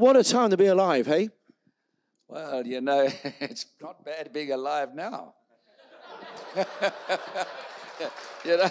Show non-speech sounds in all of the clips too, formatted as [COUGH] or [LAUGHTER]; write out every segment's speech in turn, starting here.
What a time to be alive, hey? Well, you know, [LAUGHS] it's not bad being alive now. [LAUGHS] you know, [LAUGHS]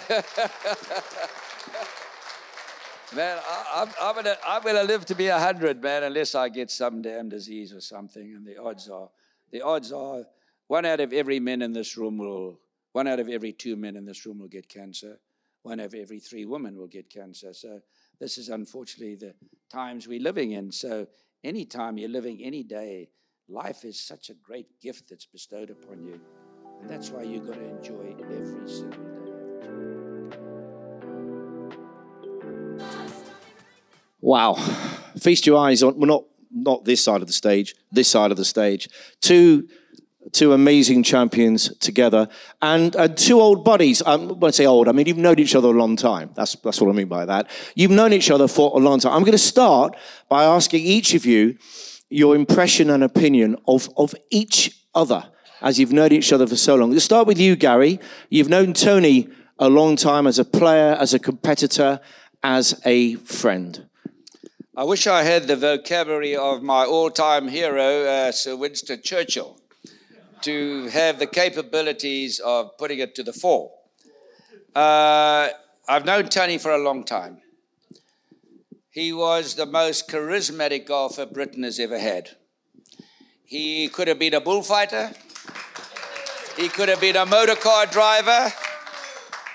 man, I, am I'm gonna I'm gonna live to be hundred, man, unless I get some damn disease or something. And the odds are, the odds are, one out of every man in this room will, one out of every two men in this room will get cancer. One out of every three women will get cancer. So this is unfortunately the times we're living in. So anytime you're living any day, life is such a great gift that's bestowed upon you. And that's why you've got to enjoy every single day. Wow. Feast your eyes on, well, not, not this side of the stage, this side of the stage. Two two amazing champions together, and uh, two old buddies. Um, when I say old, I mean you've known each other a long time. That's that's what I mean by that. You've known each other for a long time. I'm going to start by asking each of you your impression and opinion of of each other as you've known each other for so long. Let's start with you, Gary. You've known Tony a long time as a player, as a competitor, as a friend. I wish I had the vocabulary of my all-time hero, uh, Sir Winston Churchill to have the capabilities of putting it to the fore. Uh, I've known Tony for a long time. He was the most charismatic golfer Britain has ever had. He could have been a bullfighter, he could have been a motor car driver.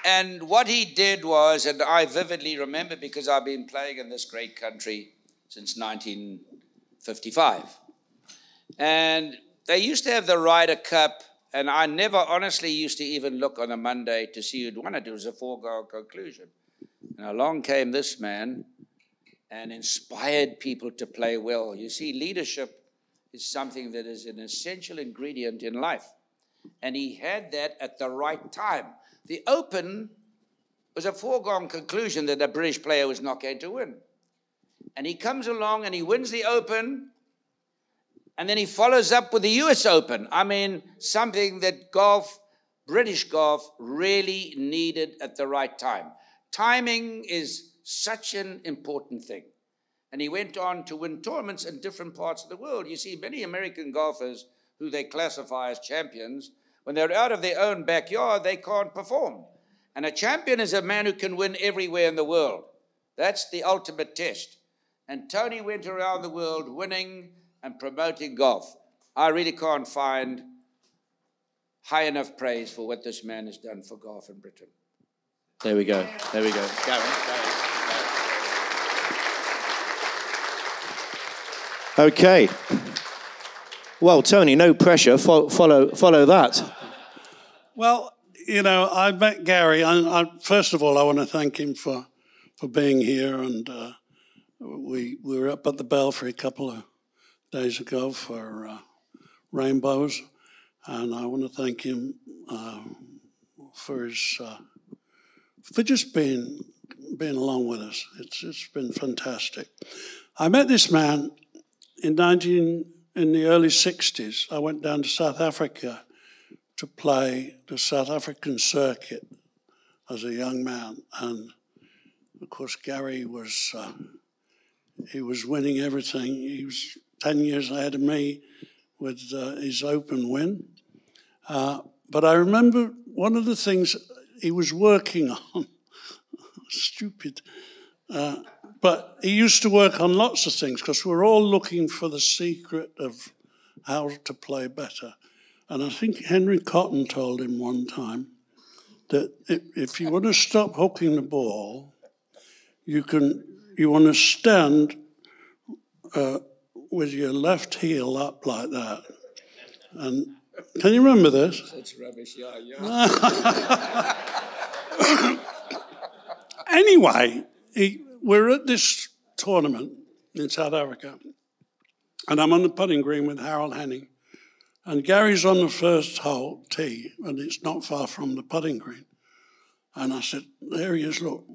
And what he did was, and I vividly remember because I've been playing in this great country since 1955. And they used to have the Ryder Cup, and I never honestly used to even look on a Monday to see who'd won it. It was a foregone conclusion. And along came this man and inspired people to play well. You see, leadership is something that is an essential ingredient in life. And he had that at the right time. The Open was a foregone conclusion that a British player was not going to win. And he comes along and he wins the Open and then he follows up with the US Open. I mean, something that golf, British golf, really needed at the right time. Timing is such an important thing. And he went on to win tournaments in different parts of the world. You see, many American golfers who they classify as champions, when they're out of their own backyard, they can't perform. And a champion is a man who can win everywhere in the world. That's the ultimate test. And Tony went around the world winning and promoting golf. I really can't find high enough praise for what this man has done for golf in Britain. There we go. There we go. Gary, Gary. Okay. Well, Tony, no pressure. Follow, follow, follow that. Well, you know, I met Gary. I, I, first of all, I want to thank him for, for being here. And uh, we, we were up at the Belfry a couple of days ago for uh, rainbows, and I want to thank him uh, for his uh, for just being being along with us. It's it's been fantastic. I met this man in nineteen in the early sixties. I went down to South Africa to play the South African circuit as a young man, and of course Gary was. Uh, he was winning everything. He was 10 years ahead of me with uh, his open win. Uh, but I remember one of the things he was working on, [LAUGHS] stupid, uh, but he used to work on lots of things because we're all looking for the secret of how to play better. And I think Henry Cotton told him one time that if you want to stop hooking the ball, you can you want to stand uh, with your left heel up like that. And can you remember this? [LAUGHS] It's rubbish, yeah, yeah. [LAUGHS] anyway, he, we're at this tournament in South Africa, and I'm on the putting green with Harold Henning. And Gary's on the first hole, tee, and it's not far from the putting green. And I said, There he is, look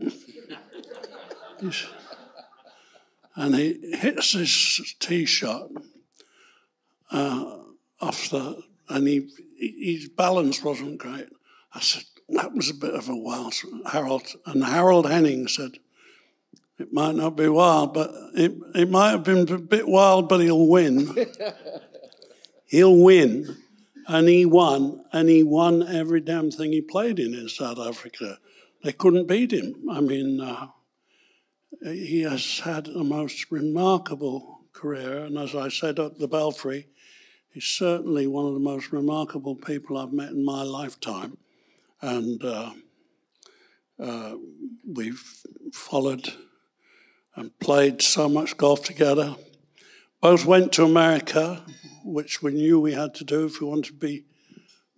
[LAUGHS] and he hits his tee shot uh, off the, and he, his balance wasn't great. I said, that was a bit of a wild Harold. And Harold Henning said, it might not be wild, but it, it might have been a bit wild, but he'll win. [LAUGHS] he'll win. And he won, and he won every damn thing he played in in South Africa. They couldn't beat him. I mean, uh, he has had a most remarkable career, and as I said at the Belfry, he's certainly one of the most remarkable people I've met in my lifetime. And uh, uh, we've followed and played so much golf together. Both went to America, which we knew we had to do if we wanted to be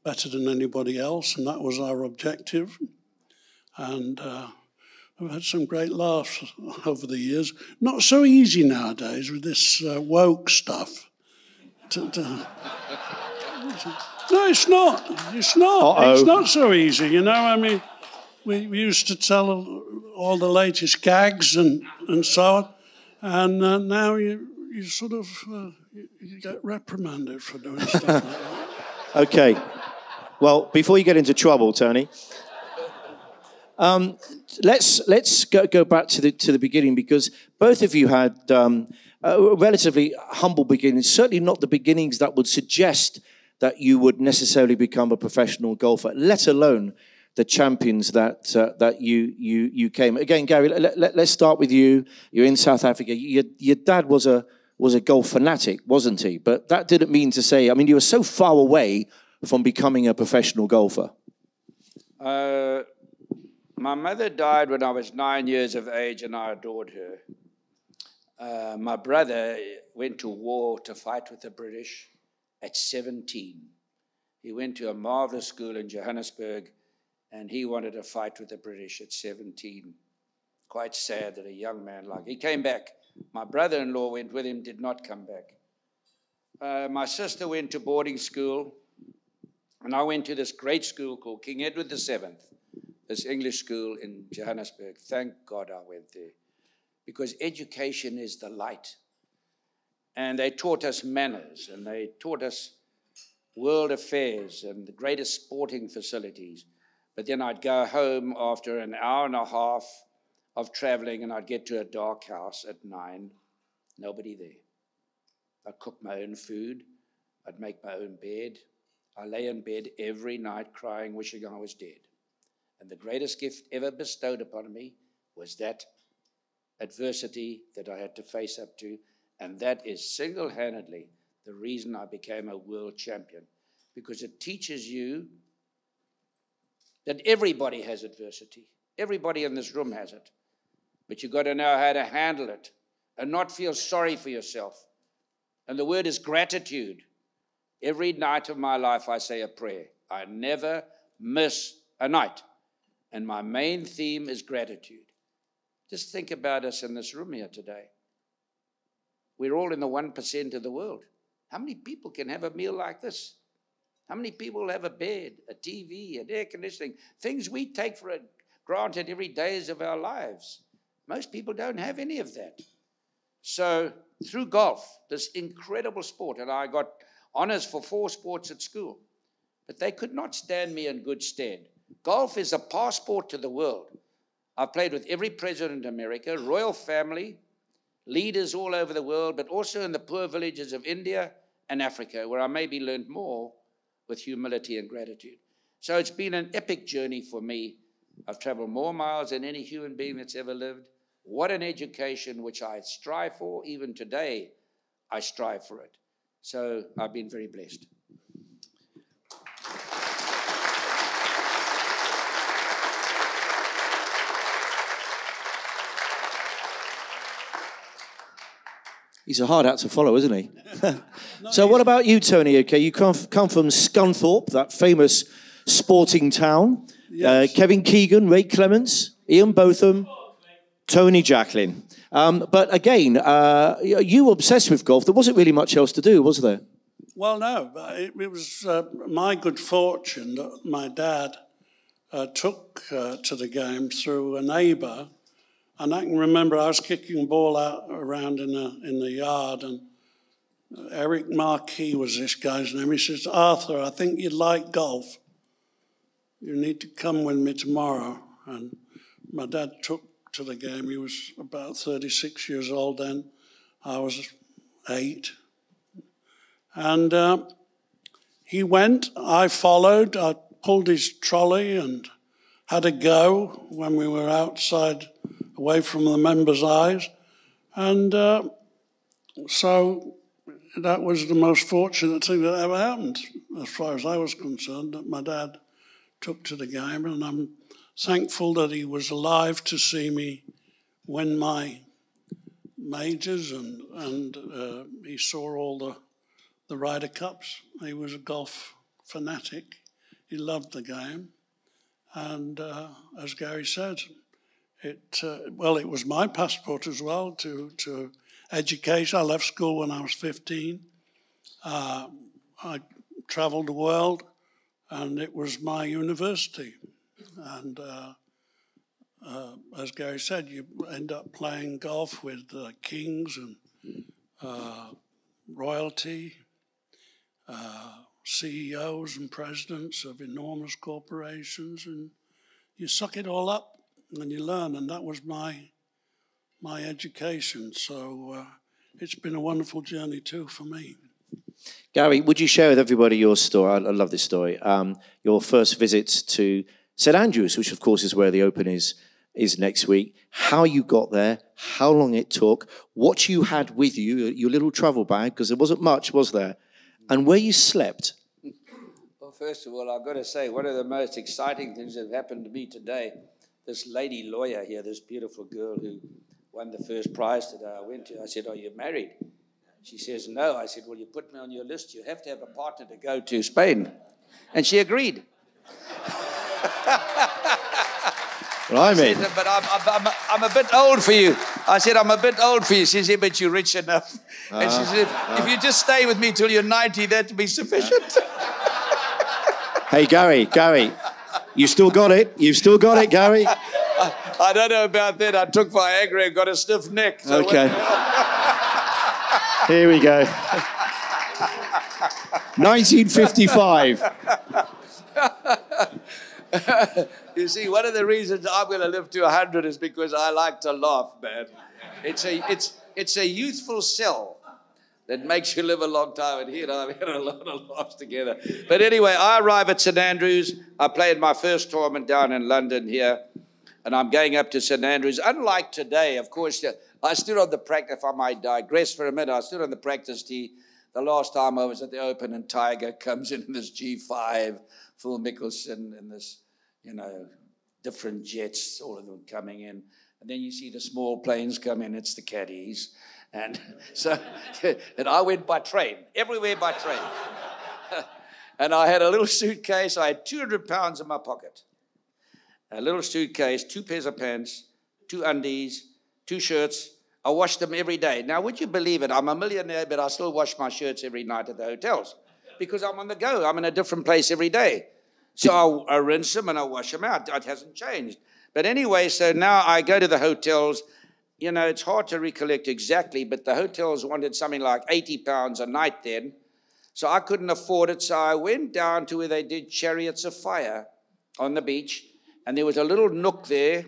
better than anybody else, and that was our objective. And uh, we've had some great laughs over the years. Not so easy nowadays with this uh, woke stuff. To, to, no, it's not. It's not. Uh-oh. It's not so easy, you know. I mean, we, we used to tell all the latest gags and, and so on, and uh, now you, you sort of uh, you, you get reprimanded for doing stuff like that. [LAUGHS] Okay. Well, before you get into trouble, Tony, um, let's let's go, go back to the to the beginning because both of you had um, relatively humble beginnings. Certainly not the beginnings that would suggest that you would necessarily become a professional golfer, let alone the champions that uh, that you you you came. Again, Gary, let, let, let's start with you. You're in South Africa. Your, your dad was a was a golf fanatic, wasn't he? But that didn't mean to say. I mean, you were so far away from becoming a professional golfer. Uh, my mother died when I was nine years of age, and I adored her. Uh, my brother went to war to fight with the British at 17. He went to a marvelous school in Johannesburg, and he wanted to fight with the British at 17. Quite sad that a young man like he came back. My brother-in-law went with him, did not come back. Uh, my sister went to boarding school, and I went to this great school called King Edward VII, this English school in Johannesburg. Thank God I went there, because education is the light. And they taught us manners, and they taught us world affairs and the greatest sporting facilities. But then I'd go home after an hour and a half of traveling, and I'd get to a dark house at nine, nobody there. I'd cook my own food, I'd make my own bed. I lay in bed every night crying, wishing I was dead. And the greatest gift ever bestowed upon me was that adversity that I had to face up to. And that is single handedly the reason I became a world champion, because it teaches you that everybody has adversity. Everybody in this room has it. But you've got to know how to handle it and not feel sorry for yourself. And the word is gratitude. Every night of my life, I say a prayer. I never miss a night. And my main theme is gratitude. Just think about us in this room here today. We're all in the 1% of the world. How many people can have a meal like this? How many people have a bed, a TV, an air conditioning, things we take for granted every days of our lives? Most people don't have any of that. So, through golf, this incredible sport, and I got honors for four sports at school, but they could not stand me in good stead. Golf is a passport to the world. I've played with every president in America, royal family, leaders all over the world, but also in the poor villages of India and Africa, where I maybe learned more with humility and gratitude. So it's been an epic journey for me. I've traveled more miles than any human being that's ever lived. What an education which I strive for. Even today, I strive for it. So I've been very blessed. He's a hard act to follow, isn't he? [LAUGHS] so, what about you, Tony? Okay, you come, come from Scunthorpe, that famous sporting town. Uh, Kevin Keegan, Ray Clemence, Ian Botham, Tony Jacklin. Um, but again, uh, you were obsessed with golf. There wasn't really much else to do, was there? Well, no. It, it was uh, my good fortune that my dad uh, took uh, to the game through a neighbour. And I can remember I was kicking a ball out around in the, in the yard, and Eric Marquis was this guy's name. He says, Arthur, I think you'd like golf. You need to come with me tomorrow. And my dad took to the game. He was about 36 years old then. I was eight. And uh, he went, I followed, I pulled his trolley and had a go when we were outside, away from the members' eyes. And uh, so that was the most fortunate thing that ever happened, as far as I was concerned, that my dad took to the game. And I'm thankful that he was alive to see me win my majors and, and uh, he saw all the, the Ryder Cups. He was a golf fanatic. He loved the game. And uh, as Gary said, it, uh, well, it was my passport as well to, to education. I left school when I was 15. Uh, I traveled the world, and it was my university. And uh, uh, as Gary said, you end up playing golf with kings and uh, royalty, uh, CEOs and presidents of enormous corporations, and you suck it all up and you learn. And that was my my education. So uh, it's been a wonderful journey too for me. Gary, would you share with everybody your story? I, I love this story. Um, your first visit to St Andrews, which of course is where the Open is is next week. How you got there, how long it took, what you had with you, your little travel bag, because there wasn't much, was there, and where you slept. Well, first of all, I've got to say, one of the most exciting things that happened to me today, this lady lawyer here, this beautiful girl who won the first prize today, I went to, I said, Are you married? She says, No. I said, Well, you put me on your list. You have to have a partner to go to Spain. And she agreed. [LAUGHS] Blimey. Said, but I'm, I'm, I'm, I'm, a bit old for you. I said, I'm a bit old for you. She said, but you're rich enough. Uh, and she said, uh, if you just stay with me till you're 90, that'd be sufficient. hey, Gary, Gary, you still got it. You've still got it, Gary. I, [LAUGHS] I don't know about that. I took Viagra and got a stiff neck. So okay. [LAUGHS] Here we go. 1955. [LAUGHS] you see, one of the reasons I'm going to live to 100 is because I like to laugh, man. It's a, it's, it's a youthful cell that makes you live a long time. And he and I have had a lot of laughs together. But anyway, I arrive at St Andrews. I played my first tournament down in London here, and I'm going up to St Andrews. Unlike today, of course, I stood on the practice, if I might digress for a minute, I stood on the practice tee the last time I was at the Open, and Tiger [LAUGHS] comes in this G5, Phil Mickelson, and this you know, different jets, all of them coming in. And then you see the small planes come in, it's the caddies. And [LAUGHS] so, [LAUGHS] and I went by train, everywhere by train. [LAUGHS] and I had a little suitcase, I had 200 pounds in my pocket. A little suitcase, two pairs of pants, two undies, two shirts. I washed them every day. Now, would you believe it? I'm a millionaire, but I still wash my shirts every night at the hotels because I'm on the go. I'm in a different place every day. So I, I rinse them and I wash them out. It hasn't changed. But anyway, so now I go to the hotels. You know, it's hard to recollect exactly, but the hotels wanted something like 80 pounds a night then. So I couldn't afford it. So I went down to where they did chariots of fire on the beach. And there was a little nook there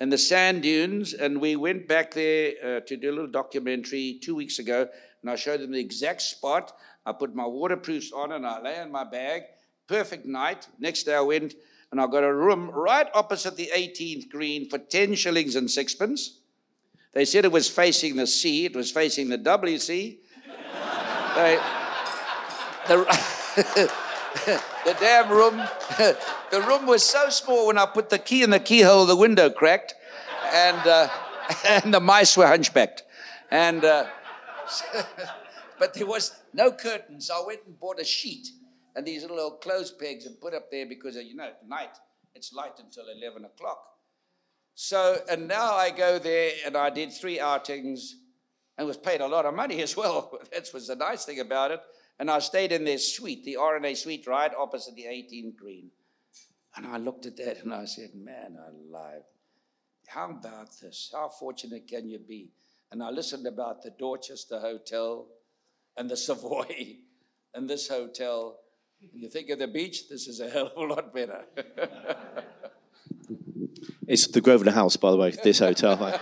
in the sand dunes. And we went back there uh, to do a little documentary two weeks ago. And I showed them the exact spot. I put my waterproofs on and I lay in my bag perfect night. Next day I went and I got a room right opposite the 18th green for 10 shillings and sixpence. They said it was facing the sea, it was facing the WC. [LAUGHS] they, the, [LAUGHS] the damn room, [LAUGHS] the room was so small when I put the key in the keyhole, the window cracked, and, uh, and the mice were hunchbacked. And, uh, but there was no curtains. I went and bought a sheet and these little old clothes pegs and put up there because, you know, at night it's light until 11 o'clock. So, and now I go there and I did three outings and was paid a lot of money [LAUGHS] as well. That was the nice thing about it. And I stayed in their suite, the R&A suite, right opposite the 18 green. And I looked at that and I said, man alive, how about this? How fortunate can you be? And I listened about the Dorchester Hotel and the Savoy and this hotel. And You think of the beach, this is a hell of a lot better. [LAUGHS] It's the Grosvenor House, by the way, this hotel. [LAUGHS]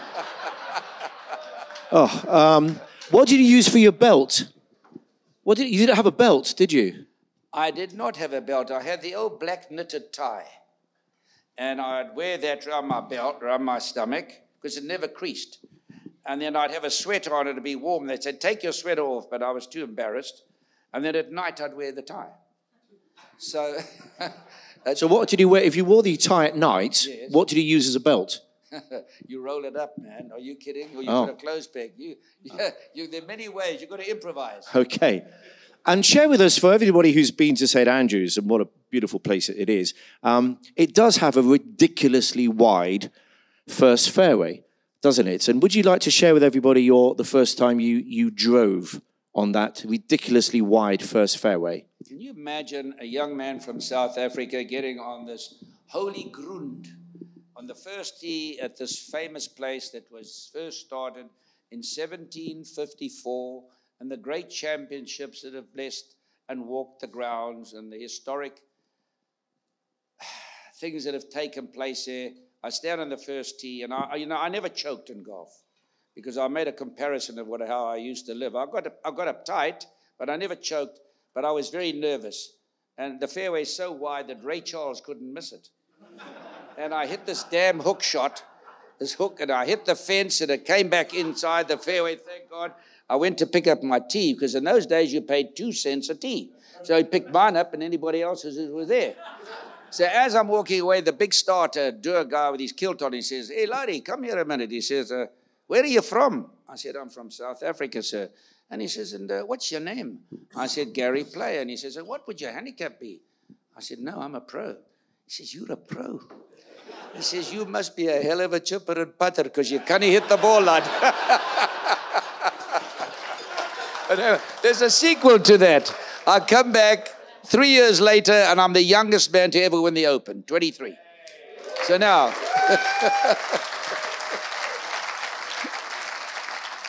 oh, um, what did you use for your belt? What did you didn't have a belt, did you? I did not have a belt. I had the old black knitted tie. And I'd wear that around my belt, around my stomach, because it never creased. And then I'd have a sweater on it to be warm. They said, take your sweater off, but I was too embarrassed. And then at night I'd wear the tie. So [LAUGHS] So what did you wear? If you wore the tie at night, Yes. what did you use as a belt? [LAUGHS] you roll it up, man. Are you kidding? Or you Oh. put a clothes peg. You, [LAUGHS] yeah, you, there are many ways. You've got to improvise. Okay. And share with us, for everybody who's been to St Andrews, and what a beautiful place it is, um, it does have a ridiculously wide first fairway, doesn't it? And would you like to share with everybody your the first time you, you drove on that ridiculously wide first fairway? Can you imagine a young man from South Africa getting on this holy grund on the first tee at this famous place that was first started in 1754 and the great championships that have blessed and walked the grounds and the historic [SIGHS] things that have taken place here. I stand on the first tee, and I, you know, I never choked in golf because I made a comparison of what, how I used to live. I got, I got uptight, but I never choked. But I was very nervous, and the fairway is so wide that Ray Charles couldn't miss it. [LAUGHS] and I hit this damn hook shot, this hook, and I hit the fence, and it came back inside the fairway. Thank God. I went to pick up my tee because in those days you paid two cents a tee. So I picked mine up, and anybody else's who was there. So as I'm walking away, the big starter, Dur guy with his kilt on, he says, Hey, laddie, come here a minute. He says, uh, Where are you from? I said, I'm from South Africa, sir. And he says, And uh, what's your name? I said, Gary Player. And he says, "And What would your handicap be? I said, No, I'm a pro. He says, You're a pro. He says, You must be a hell of a chipper and putter because you can't hit the ball, lad. [LAUGHS] Uh, There's a sequel to that. I come back three years later, and I'm the youngest man to ever win the Open, 23. So now, [LAUGHS]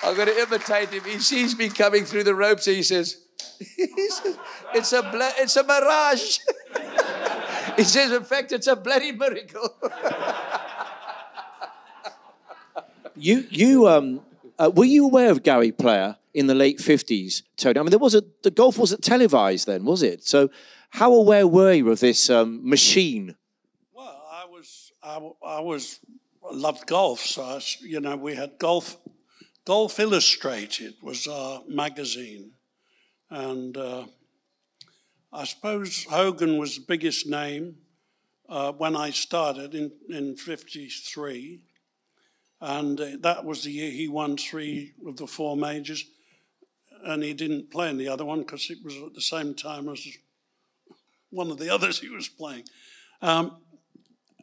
I'm going to imitate him. He sees me coming through the ropes, and he says, [LAUGHS] he says "It's a bla- it's a mirage." [LAUGHS] he says, "In fact, it's a bloody miracle." [LAUGHS] You, you, um, uh, were you aware of Gary Player in the late fifties, Tony? I mean, there was a the golf wasn't televised then, was it? So, how aware were you of this um, machine? Well, I was, I, w- I was, I loved golf. So, I s you know, we had golf, Golf Illustrated was our magazine, and uh, I suppose Hogan was the biggest name uh, when I started in in '53, and uh, that was the year he won three of the four majors, and he didn't play in the other one because it was at the same time as one of the [LAUGHS] others he was playing. Um,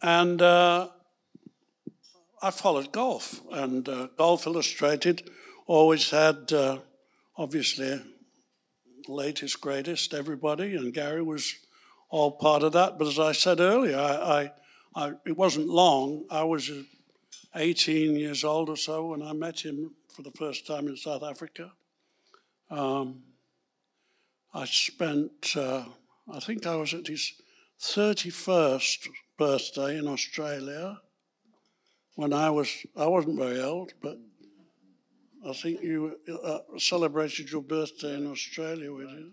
and uh, I followed golf, and uh, Golf Illustrated always had, uh, obviously, latest, greatest, everybody, and Gary was all part of that. But as I said earlier, I, I, I it wasn't long. I was uh, 18 years old or so when I met him for the first time in South Africa. Um, I spent, uh, I think I was at his 31st birthday in Australia when I was, I wasn't very old, but I think you uh, celebrated your birthday in Australia with you.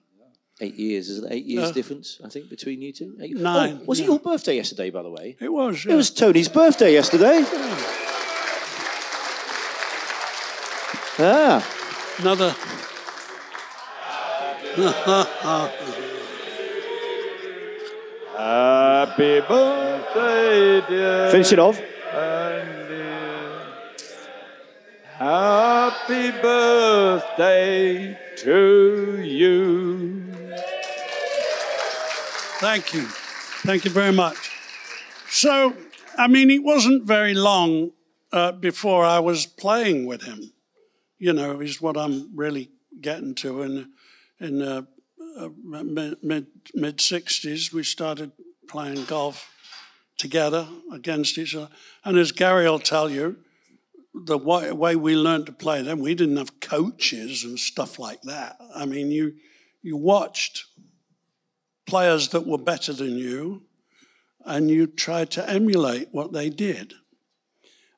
Eight years, is it eight years Uh, difference? I think between you two. Eight- Nine, Oh, was it your birthday yesterday, by the way? It was, It was Tony's birthday yesterday. Ah, Another. Happy birthday, dear finish it off. Happy birthday to you. Thank you. Thank you very much. So, I mean, it wasn't very long uh, before I was playing with him. You know, is what I'm really getting to. In in uh, uh, mid mid sixties, we started playing golf together against each other. And as Gary will tell you, the way, way we learned to play then, we didn't have coaches and stuff like that. I mean, you you watched players that were better than you, and you tried to emulate what they did.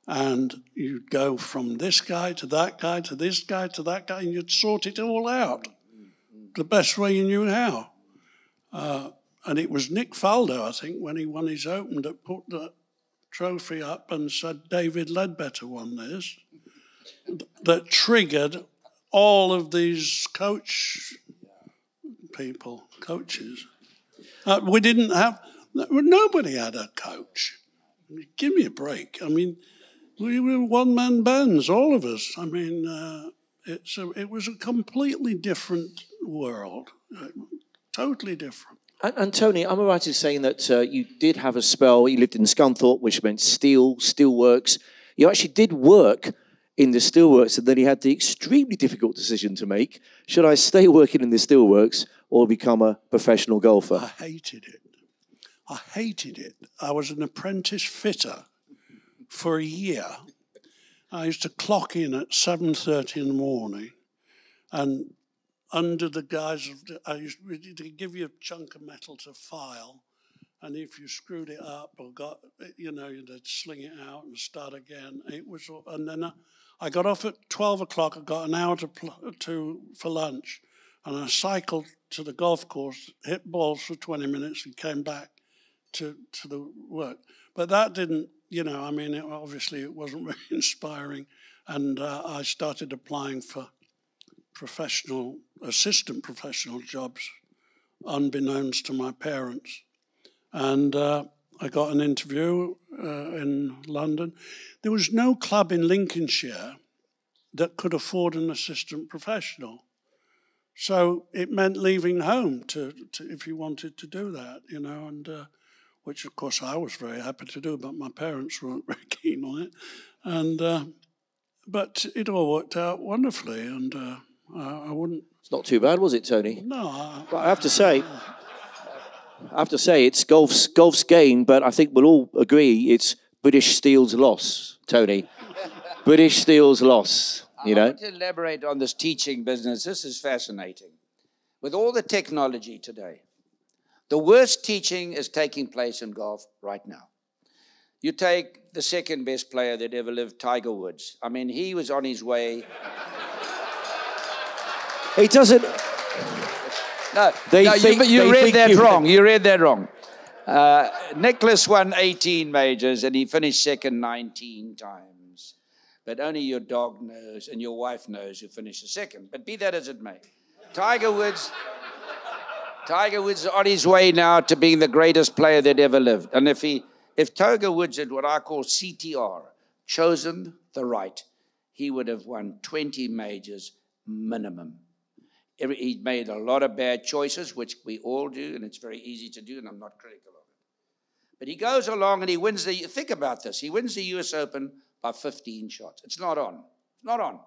And you'd go from this guy to that guy to this guy to that guy, and you'd sort it all out the best way you knew how. Uh, and it was Nick Faldo, I think, when he won his Open, that put the trophy up and said David Leadbetter won this, that triggered all of these coach people, coaches. Uh, we didn't have, nobody had a coach. Give me a break. I mean, we were one man bands, all of us. I mean, uh, it's a, it was a completely different world, uh, totally different. And, and, Tony, am I right in saying that uh, you did have a spell? You lived in Scunthorpe, which meant steel, steelworks. You actually did work in the steelworks, and then you had the extremely difficult decision to make: should I stay working in the steelworks or become a professional golfer? I hated it. I hated it. I was an apprentice fitter for a year. I used to clock in at seven thirty in the morning, and under the guise of, I used to give you a chunk of metal to file, and if you screwed it up or got, you know, you'd sling it out and start again. It was, and then I, I got off at 12 o'clock, I got an hour to, to, for lunch, and I cycled to the golf course, hit balls for 20 minutes, and came back to, to the work. But that didn't, you know, I mean, it, obviously it wasn't [LAUGHS] very inspiring, and uh, I started applying for professional, assistant professional jobs, unbeknownst to my parents. And uh, I got an interview uh, in London. There was no club in Lincolnshire that could afford an assistant professional. So it meant leaving home to, to if you wanted to do that, you know, and uh, which of course I was very happy to do, but my parents weren't [LAUGHS] very keen on it. And uh, but it all worked out wonderfully, and uh, uh, I wouldn't. It's not too bad, was it, Tony? No. I, but I have to say, I have to say, it's golf's golf's gain, but I think we'll all agree it's British Steel's loss, Tony. British Steel's loss. You know. I want to elaborate on this teaching business. This is fascinating. With all the technology today, the worst teaching is taking place in golf right now. You take the second best player that ever lived, Tiger Woods. I mean, he was on his way he doesn't. No, they no, you, you read that you wrong. You read that wrong. Uh, Nicklaus won 18 majors and he finished second 19 times. But only your dog knows and your wife knows who finished second. But be that as it may, Tiger Woods. Tiger Woods is on his way now to being the greatest player that ever lived. And if he, if Tiger Woods had what I call CTR, chosen the right, he would have won 20 majors minimum he made a lot of bad choices, which we all do, and it's very easy to do, and I'm not critical of it. But he goes along and he wins the, think about this, he wins the US Open by 15 shots. It's not on. It's not on.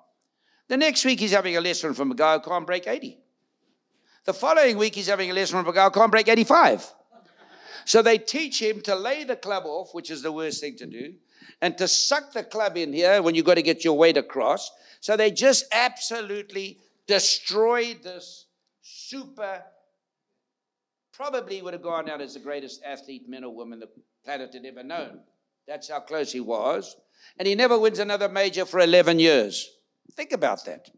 The next week he's having a lesson from a guy who can't break 80. The following week he's having a lesson from a guy who can't break 85. So they teach him to lay the club off, which is the worst thing to do, and to suck the club in here when you've got to get your weight across. So they just absolutely destroyed this super, probably would have gone out as the greatest athlete, man or woman the planet had ever known. That's how close he was. And he never wins another major for 11 years. Think about that.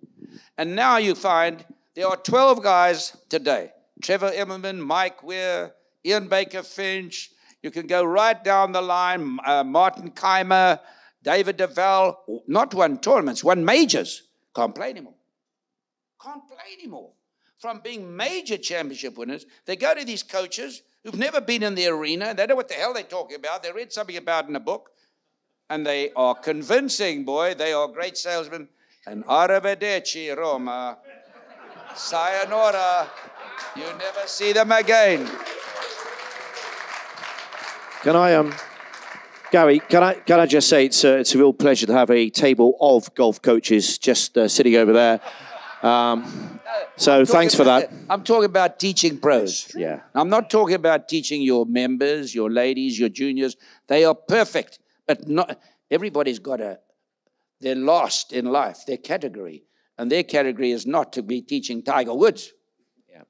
And now you find there are 12 guys today Trevor Immelman, Mike Weir, Ian Baker Finch. You can go right down the line. Uh, Martin Kaymer, David Duval, not one tournaments, one majors. Can't play anymore can't play anymore. From being major championship winners, they go to these coaches who've never been in the arena. They know what the hell they're talking about. They read something about in a book, and they are convincing, boy. They are great salesmen. And arrivederci, Roma. Sayonara. You never see them again. Can I um Gary, can I can I just say it's a, it's a real pleasure to have a table of golf coaches just uh, sitting over there. Um, so thanks for that. I'm talking about teaching pros. Yeah. I'm not talking about teaching your members, your ladies, your juniors. They are perfect, but not everybody's got a. They're lost in life. Their category, and their category is not to be teaching Tiger Woods. Yeah.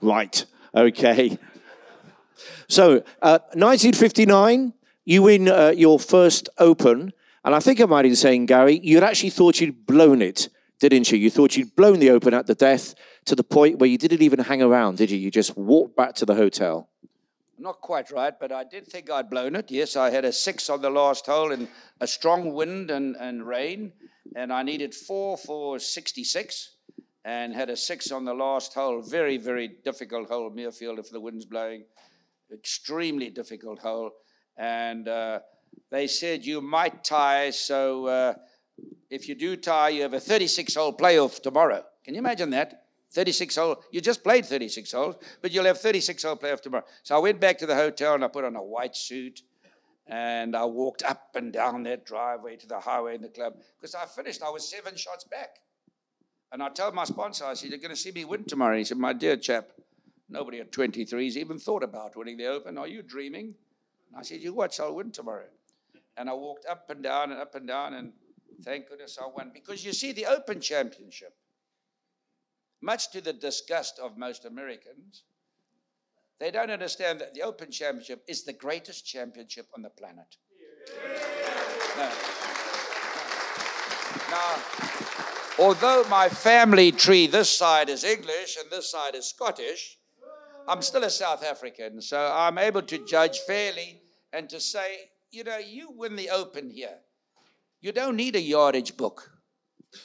Right. Okay. So, uh, 1959, you win uh, your first Open, and I think I might be saying, Gary, you'd actually thought you'd blown it, didn't you? You thought you'd blown the Open at the death to the point where you didn't even hang around, did you? You just walked back to the hotel. Not quite right, but I did think I'd blown it. Yes, I had a six on the last hole in a strong wind and, and rain, and I needed four for 66 and had a six on the last hole. Very, very difficult hole, Muirfield, if the wind's blowing. Extremely difficult hole. And uh, they said you might tie, so uh, if you do tie, you have a 36 hole playoff tomorrow. Can you imagine that? 36 hole. You just played 36 holes, but you'll have 36 hole playoff tomorrow. So I went back to the hotel and I put on a white suit and I walked up and down that driveway to the highway in the club because I finished. I was seven shots back. And I told my sponsor, I said, You're going to see me win tomorrow. He said, My dear chap, nobody at 23's even thought about winning the Open. Are you dreaming? And I said, You watch, I'll win tomorrow. And I walked up and down and up and down, and thank goodness I won. Because you see, the Open Championship, much to the disgust of most Americans, they don't understand that the Open Championship is the greatest championship on the planet. No. Now, although my family tree, this side is English and this side is Scottish, I'm still a South African, so I'm able to judge fairly and to say, you know, you win the Open here. You don't need a yardage book.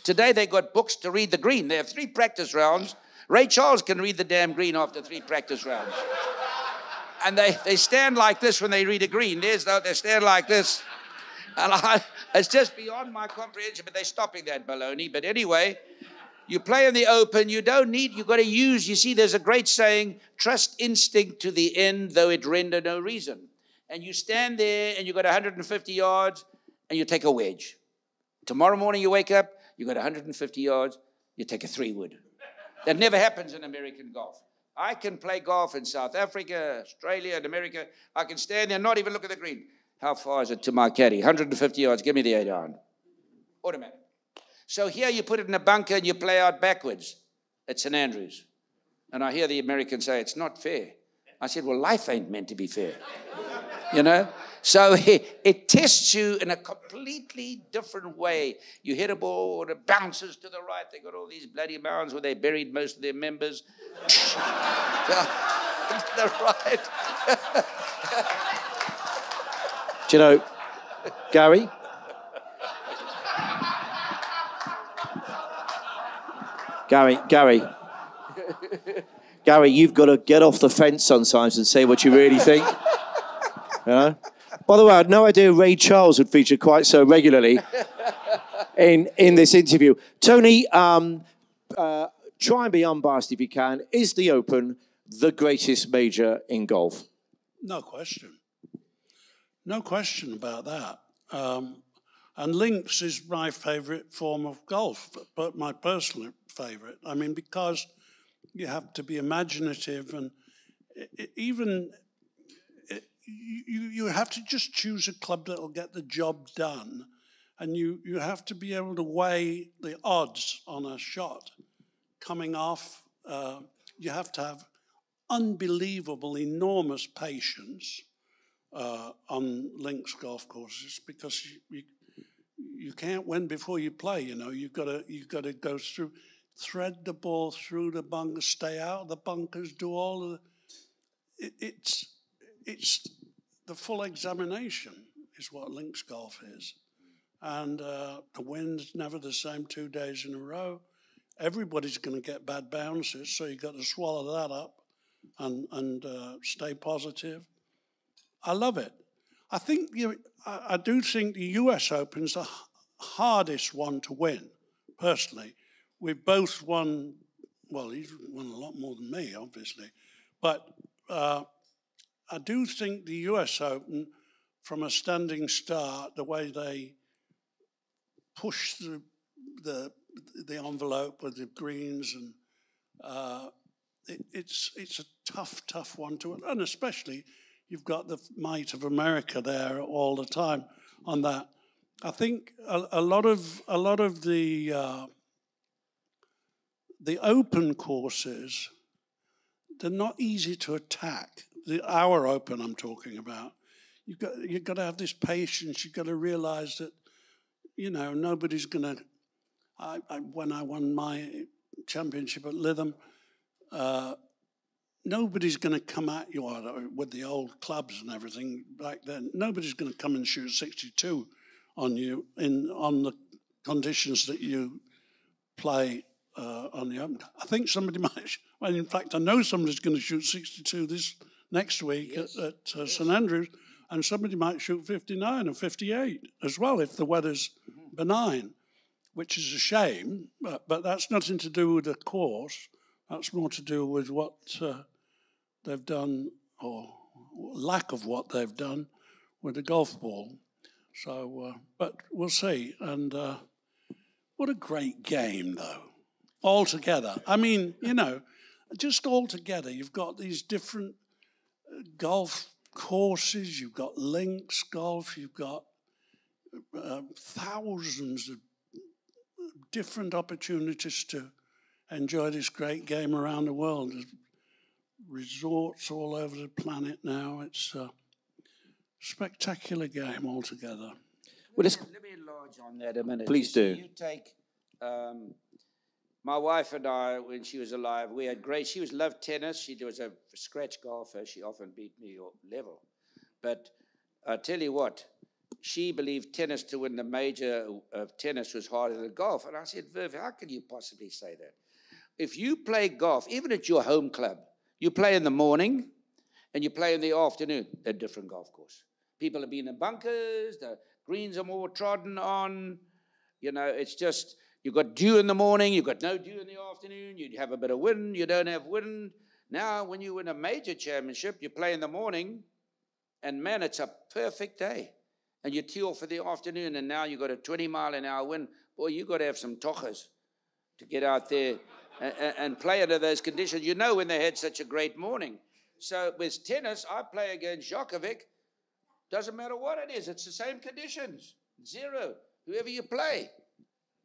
Today they got books to read the green. They have three practice rounds. Ray Charles can read the damn green after three practice rounds. And they, they stand like this when they read a green. There's though they stand like this. And I, it's just beyond my comprehension, but they're stopping that baloney. But anyway, you play in the open, you don't need, you've got to use. You see, there's a great saying trust instinct to the end, though it render no reason. And you stand there and you've got 150 yards and you take a wedge. Tomorrow morning you wake up, you've got 150 yards, you take a three wood. That never happens in American golf. I can play golf in South Africa, Australia, and America. I can stand there and not even look at the green. How far is it to my caddy? 150 yards. Give me the eight iron. Automatic. So here you put it in a bunker and you play out backwards at St. Andrews. And I hear the Americans say, it's not fair. I said, well, life ain't meant to be fair. You know? So [LAUGHS] it, it tests you in a completely different way. You hit a ball and it bounces to the right. They got all these bloody mounds where they buried most of their members. [LAUGHS] to [LAUGHS] the right. Do you know, Gary? Gary, Gary, Gary, you've got to get off the fence sometimes and say what you really think. [LAUGHS] You know? By the way, I had no idea Ray Charles would feature quite so regularly in, in this interview. Tony, um, uh, try and be unbiased if you can. Is the Open the greatest major in golf? No question. No question about that. Um, and links is my favorite form of golf, but, but my personal favorite. I mean, because you have to be imaginative and even you, you have to just choose a club that will get the job done. And you, you have to be able to weigh the odds on a shot coming off. Uh, you have to have unbelievable, enormous patience uh, on links golf courses because you, you you can't win before you play. You know, you've got to you've got to go through, thread the ball through the bunkers, stay out of the bunkers, do all the. It, it's it's the full examination is what links golf is, and uh, the wind's never the same two days in a row. Everybody's going to get bad bounces, so you've got to swallow that up and and uh, stay positive. I love it. I think you, I, I do think the U.S. Open's the hardest one to win. Personally, we've both won. Well, he's won a lot more than me, obviously, but uh, I do think the U.S. Open, from a standing start, the way they push the the, the envelope with the greens and uh, it, it's it's a tough, tough one to, and especially you've got the might of America there all the time on that. I think a, a lot of a lot of the uh, the open courses they're not easy to attack. the hour open I'm talking about. You've got you've got to have this patience. You've got to realise that you know nobody's going to. I, I, when I won my championship at Lytham, uh, nobody's going to come at you uh, with the old clubs and everything back then. Nobody's going to come and shoot 62 on you in on the conditions that you play uh, on the open. I think somebody [LAUGHS] might. Well, in fact, I know somebody's going to shoot 62 this next week yes. at, at uh, yes. St Andrews, and somebody might shoot 59 or 58 as well if the weather's mm-hmm. benign, which is a shame. But, but that's nothing to do with the course. That's more to do with what uh, they've done, or lack of what they've done with the golf ball. So, uh, but we'll see. And uh, what a great game, though, altogether. I mean, you know, just altogether, you've got these different uh, golf courses, you've got links golf, you've got uh, thousands of different opportunities to enjoy this great game around the world. There's resorts all over the planet now. It's a spectacular game altogether. Well, let, me, let me enlarge on that a minute. Please you do. You take um, my wife and I, when she was alive, we had great. She was loved tennis. She was a scratch golfer. She often beat me up level. But I tell you what, she believed tennis to win the major of tennis was harder than golf. And I said, Verve, how can you possibly say that? If you play golf, even at your home club, you play in the morning and you play in the afternoon, a different golf course. People have been in bunkers, the greens are more trodden on. You know, it's just you've got dew in the morning, you've got no dew in the afternoon, you have a bit of wind, you don't have wind. Now, when you win a major championship, you play in the morning, and man, it's a perfect day. And you tee off for the afternoon, and now you've got a 20 mile an hour wind. Boy, you've got to have some tochas to get out there and, and play under those conditions. You know when they had such a great morning. So with tennis, I play against Djokovic doesn't matter what it is, it's the same conditions. Zero, whoever you play.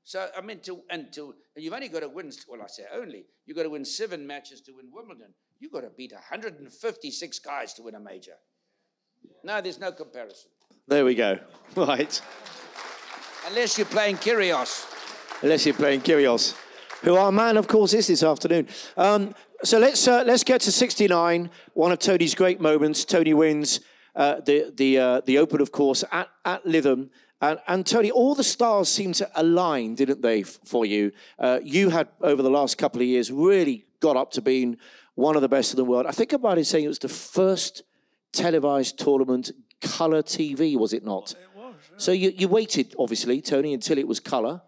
So I mean, to and to and you've only got to win. Well, I say only. You've got to win seven matches to win Wimbledon. You've got to beat 156 guys to win a major. No, there's no comparison. There we go. [LAUGHS] Right. Unless you're playing Kyrgios. Unless you're playing Kyrgios, who our man, of course, is this afternoon. Um, so let's uh, let's get to 69. One of Tony's great moments. Tony wins uh, the the uh, the Open, of course, at at Lytham. And, and, Tony, all the stars seemed to align, didn't they, for you? Uh, you had, over the last couple of years, really got up to being one of the best in the world. I think about it saying it was the first televised tournament, colour TV, was it not? It was. Yeah. So you, you waited, obviously, Tony, until it was colour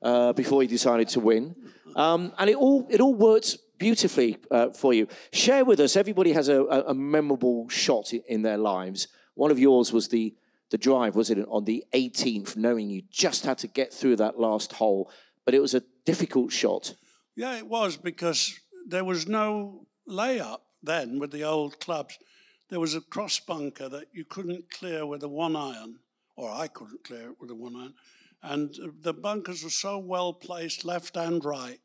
uh, before you decided to win. Um, and it all, it all worked beautifully uh, for you. Share with us, everybody has a, a, a memorable shot in their lives. One of yours was the, the drive, was it, on the 18th, knowing you just had to get through that last hole, but it was a difficult shot. Yeah, it was because there was no layup then with the old clubs. There was a cross bunker that you couldn't clear with a one iron, or I couldn't clear it with a one iron. And the bunkers were so well placed, left and right,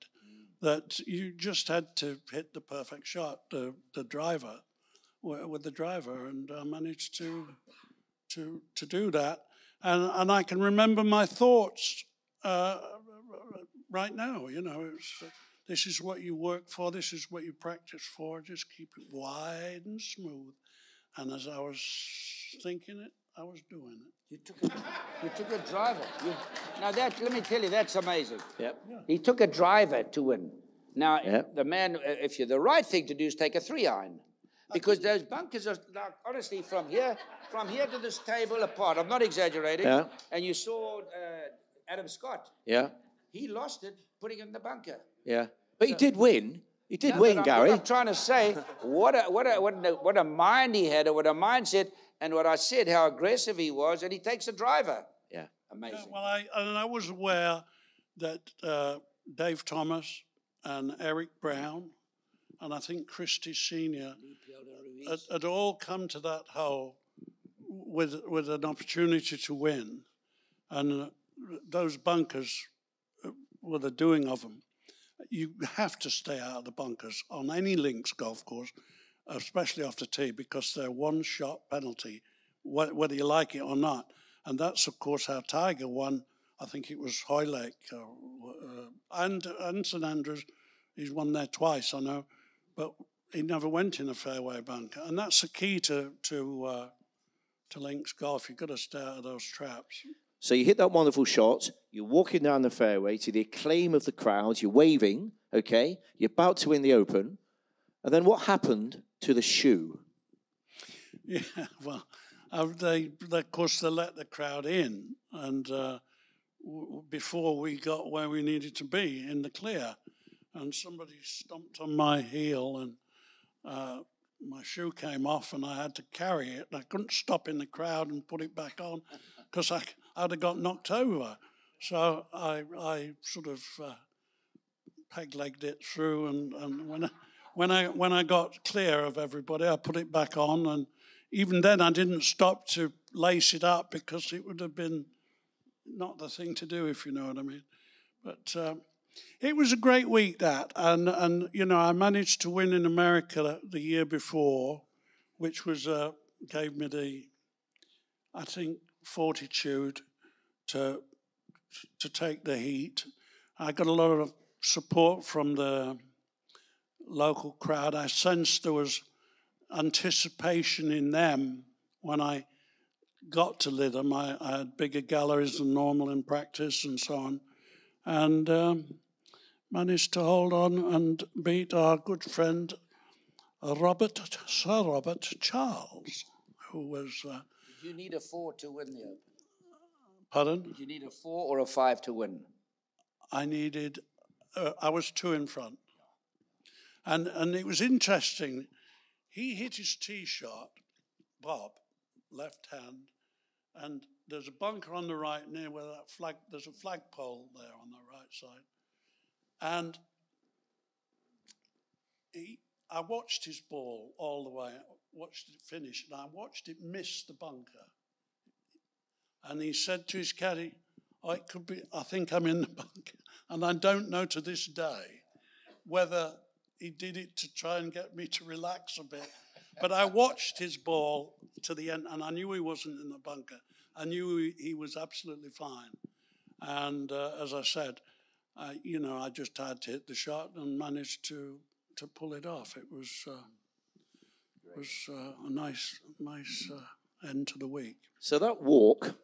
that you just had to hit the perfect shot, the, the driver, with the driver, and I managed to, to, to do that. And, and I can remember my thoughts uh, right now, you know, uh, this is what you work for, this is what you practice for, just keep it wide and smooth. And as I was thinking it, I was doing it. You took a, you took a driver. You, now that let me tell you, that's amazing. Yep. Yeah. He took a driver to win. Now yep. the man, uh, if you the right thing to do is take a three iron, because those bunkers are like honestly from here, from here to this table apart. I'm not exaggerating. Yeah. And you saw uh, Adam Scott. Yeah. He lost it putting it in the bunker. Yeah. But so, he did win. He did no, win, Gary. I'm, I'm trying to say what a what a what a, what a mind he had, or what a mindset and what I said, how aggressive he was, and he takes a driver. Yeah, amazing. Yeah, well, I and I was aware that uh, Dave Thomas and Eric Brown, and I think Christy Senior, had, had, all come to that hole with with an opportunity to win, and uh, those bunkers uh, were the doing of them. You have to stay out of the bunkers on any links golf course especially after tee, because they're one shot penalty, whether you like it or not. And that's, of course, how Tiger won. I think it was Hoylake uh, uh, and, and St Andrews. He's won there twice, I know, but he never went in a fairway bunker. And that's the key to, to, uh, to links golf. You've got to stay out of those traps. So you hit that wonderful shot. You're walking down the fairway to the acclaim of the crowd. You're waving, okay? You're about to win the Open. And then what happened to the shoe? [LAUGHS] Yeah, well, uh, they, they, of course, they let the crowd in, and uh, w- before we got where we needed to be in the clear, and somebody stomped on my heel, and uh, my shoe came off, and I had to carry it. I couldn't stop in the crowd and put it back on [LAUGHS] because I, I'd have got knocked over. So I, I sort of uh, peg-legged it through, and, and when I, when I when I got clear of everybody, I put it back on, and even then I didn't stop to lace it up because it would have been not the thing to do, if you know what I mean. But um, it was a great week that, and and you know I managed to win in America the year before, which was uh, gave me the, I think, fortitude to to take the heat. I got a lot of support from the local crowd. I sensed there was anticipation in them when I got to Lytham. I, I had bigger galleries than normal in practice and so on, and um, managed to hold on and beat our good friend Robert, Sir Robert Charles, who was, uh, you need a four to win the Open? pardon, Did you need a four or a five to win? I needed, uh, I was two in front. And, and it was interesting. He hit his tee shot, Bob, left hand, and there's a bunker on the right near where that flag, there's a flagpole there on the right side. And he, I watched his ball all the way, watched it finish, and I watched it miss the bunker. And he said to his caddy, oh, it could be, I think I'm in the [LAUGHS] bunker. And I don't know to this day whether he did it to try and get me to relax a bit. But I watched his ball to the end, and I knew he wasn't in the bunker. I knew he, was absolutely fine. And uh, as I said, I, you know, I just had to hit the shot and managed to to pull it off. It was uh, was uh, a nice nice uh, end to the week. So that walk,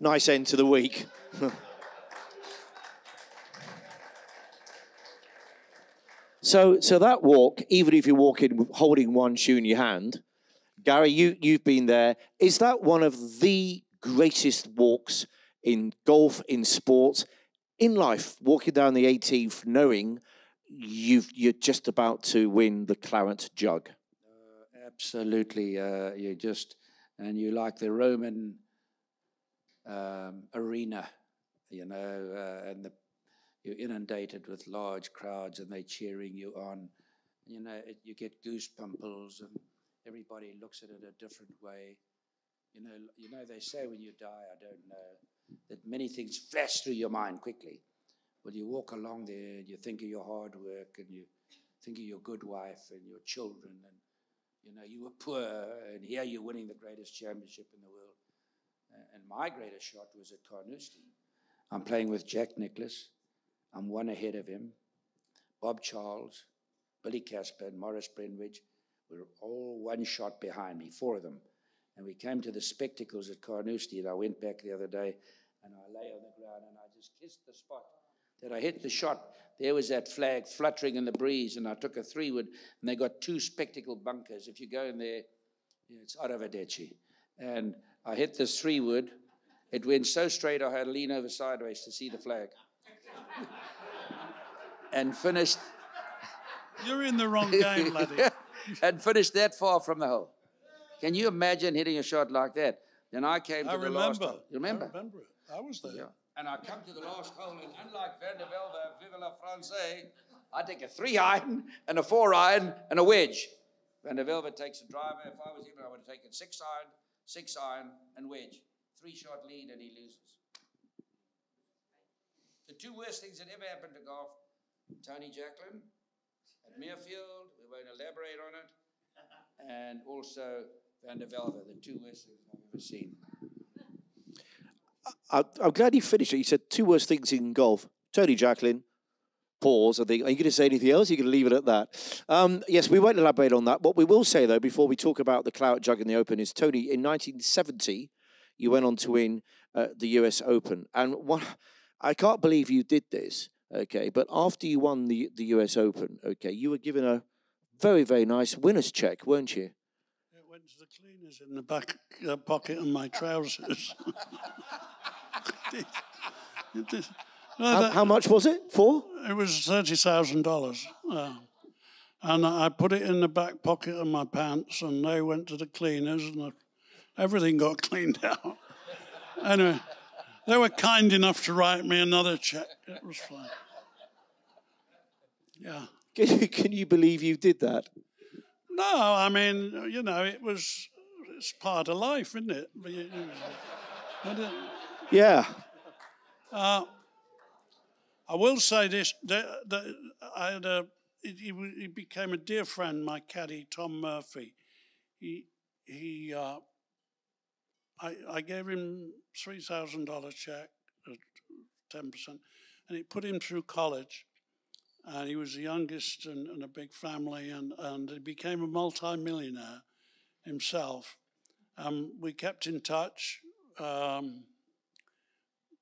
nice end to the week. [LAUGHS] so, so that walk, even if you're walking holding one shoe in your hand, Gary, you you've been there. Is that one of the greatest walks in golf, in sport, in life? Walking down the 18th, knowing you've you're just about to win the Claret Jug. Absolutely. Uh, you just, and you like the Roman um, arena, you know, uh, and the, you're inundated with large crowds and they're cheering you on. You know, it, you get goosebumples and everybody looks at it a different way. You know, you know, they say when you die, I don't know, that many things flash through your mind quickly. Well, you walk along there and you think of your hard work and you think of your good wife and your children and you know, you were poor, and here you're winning the greatest championship in the world. And my greatest shot was at Carnoustie. I'm playing with Jack Nicklaus. I'm one ahead of him. Bob Charles, Billy Casper, and Maurice Bembridge were all one shot behind me, four of them. And we came to the spectacles at Carnoustie, and I went back the other day, and I lay on the ground, and I just kissed the spot that I hit the shot. There was that flag fluttering in the breeze, and I took a three wood, and they got two spectacle bunkers. If you go in there, you know, it's Arrivederci. And I hit this three wood. It went so straight, I had to lean over sideways to see the flag. [LAUGHS] and finished You're in the wrong game, laddie. [LAUGHS] and finished that far from the hole. Can you imagine hitting a shot like that? Then I came to I the last remember. hole. You remember? I remember it. I was there. Yeah. And I come to the last hole, and unlike Van de Velde, Vive la France, I take a three iron and a four iron and a wedge. Van de Velde takes a driver. If I was him, I would have taken six iron, six iron, and wedge. Three shot lead, and he loses. The two worst things that ever happened to golf Tony Jacklin at Muirfield, we won't elaborate on it, and also Van de Velde, the two worst things I've ever seen. I, I'm glad you finished it. You said two worst things in golf. Tony Jacklin, pause. I think. Are you going to say anything else? You're going to leave it at that. Um, yes, we won't elaborate on that. What we will say, though, before we talk about the Claret Jug in the Open, is Tony, in 1970, you went on to win uh, the US Open. And what, I can't believe you did this, okay, but after you won the, the US Open, okay, you were given a very, very nice winner's check, weren't you? Went to the cleaners in the back uh, pocket of my trousers. It is- no, How, that- how much was it for? It was thirty thousand dollars, and I put it in the back pocket of my pants, and they went to the cleaners, and I- everything got [LAUGHS] cleaned out. Anyway, they were kind enough to write me another check. It was fine. Yeah. Can you, can you believe you did that? No, I mean, you know, it was it's part of life, isn't it? You- you- I Yeah. I will say this: that, I had a, he, he he became a dear friend. My caddy Tom Murphy. He he. Uh, I I gave him three thousand dollar check, ten percent, and it put him through college. And he was the youngest in, in a big family, and, and he became a multi-millionaire himself. Um, we kept in touch. Um,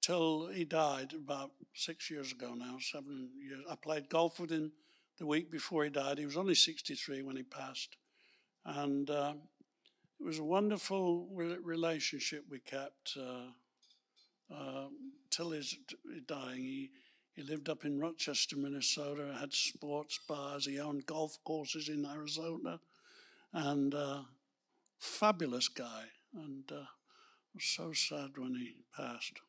till he died about six years ago now, seven years. I played golf with him the week before he died. He was only 63 when he passed. And uh, it was a wonderful re- relationship we kept uh, uh, till his dying. He, he lived up in Rochester, Minnesota, had sports bars, he owned golf courses in Arizona, and uh, fabulous guy. And uh, was so sad when he passed.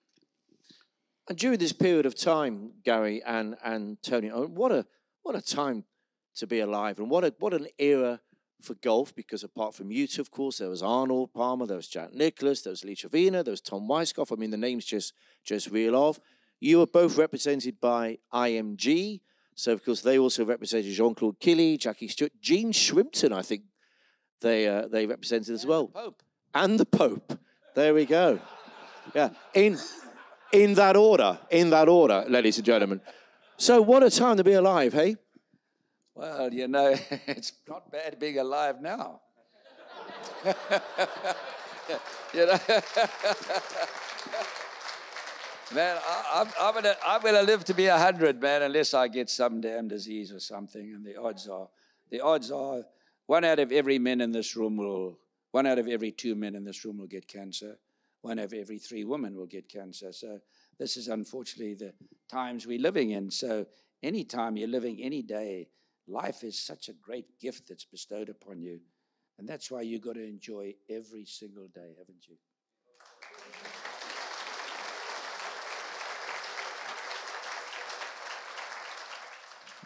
And during this period of time, Gary and, and Tony, oh, what a what a time to be alive, and what a what an era for golf. Because apart from you two, of course, there was Arnold Palmer, there was Jack Nicklaus, there was Lee Trevino, there was Tom Weiskopf. I mean, the names just just reel off. You are both represented by IMG, so of course they also represented Jean Claude Killy, Jackie Stewart, Jean Shrimpton. I think they uh, they represented as well Pope. and the Pope. There we go. Yeah, in in that order, in that order, ladies and gentlemen. So what a time to be alive, hey? Well, you know, [LAUGHS] it's not bad being alive now. [LAUGHS] you know, [LAUGHS] man, I, I'm, I'm, gonna, I'm gonna live to be a hundred, man, unless I get some damn disease or something. And the odds are, the odds are, one out of every men in this room will, one out of every two men in this room will get cancer. One out of every three women will get cancer. So this is unfortunately the times we're living in. So anytime you're living any day, life is such a great gift that's bestowed upon you. And that's why you've got to enjoy every single day, haven't you?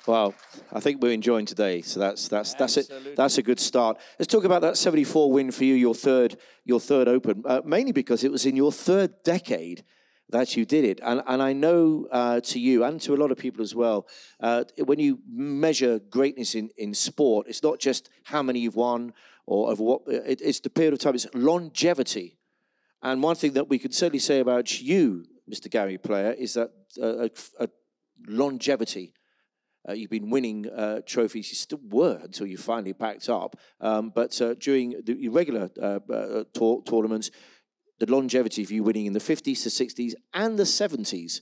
Well, I think we're enjoying today, so that's that's that's it. That's a good start. Let's talk about that 74 win for you, your third your third Open, uh, mainly because it was in your third decade that you did it, and and I know uh, to you and to a lot of people as well, uh, when you measure greatness in in sport, it's not just how many you've won or of what it, it's the period of time. It's longevity. And one thing that we could certainly say about you, Mr. Gary Player, is that uh, a, a longevity. Uh, you've been winning uh, trophies. You still were until you finally packed up. Um, but uh, during the regular uh, uh, tour- tournaments, the longevity of you winning in the 50s, the 60s, and the 70s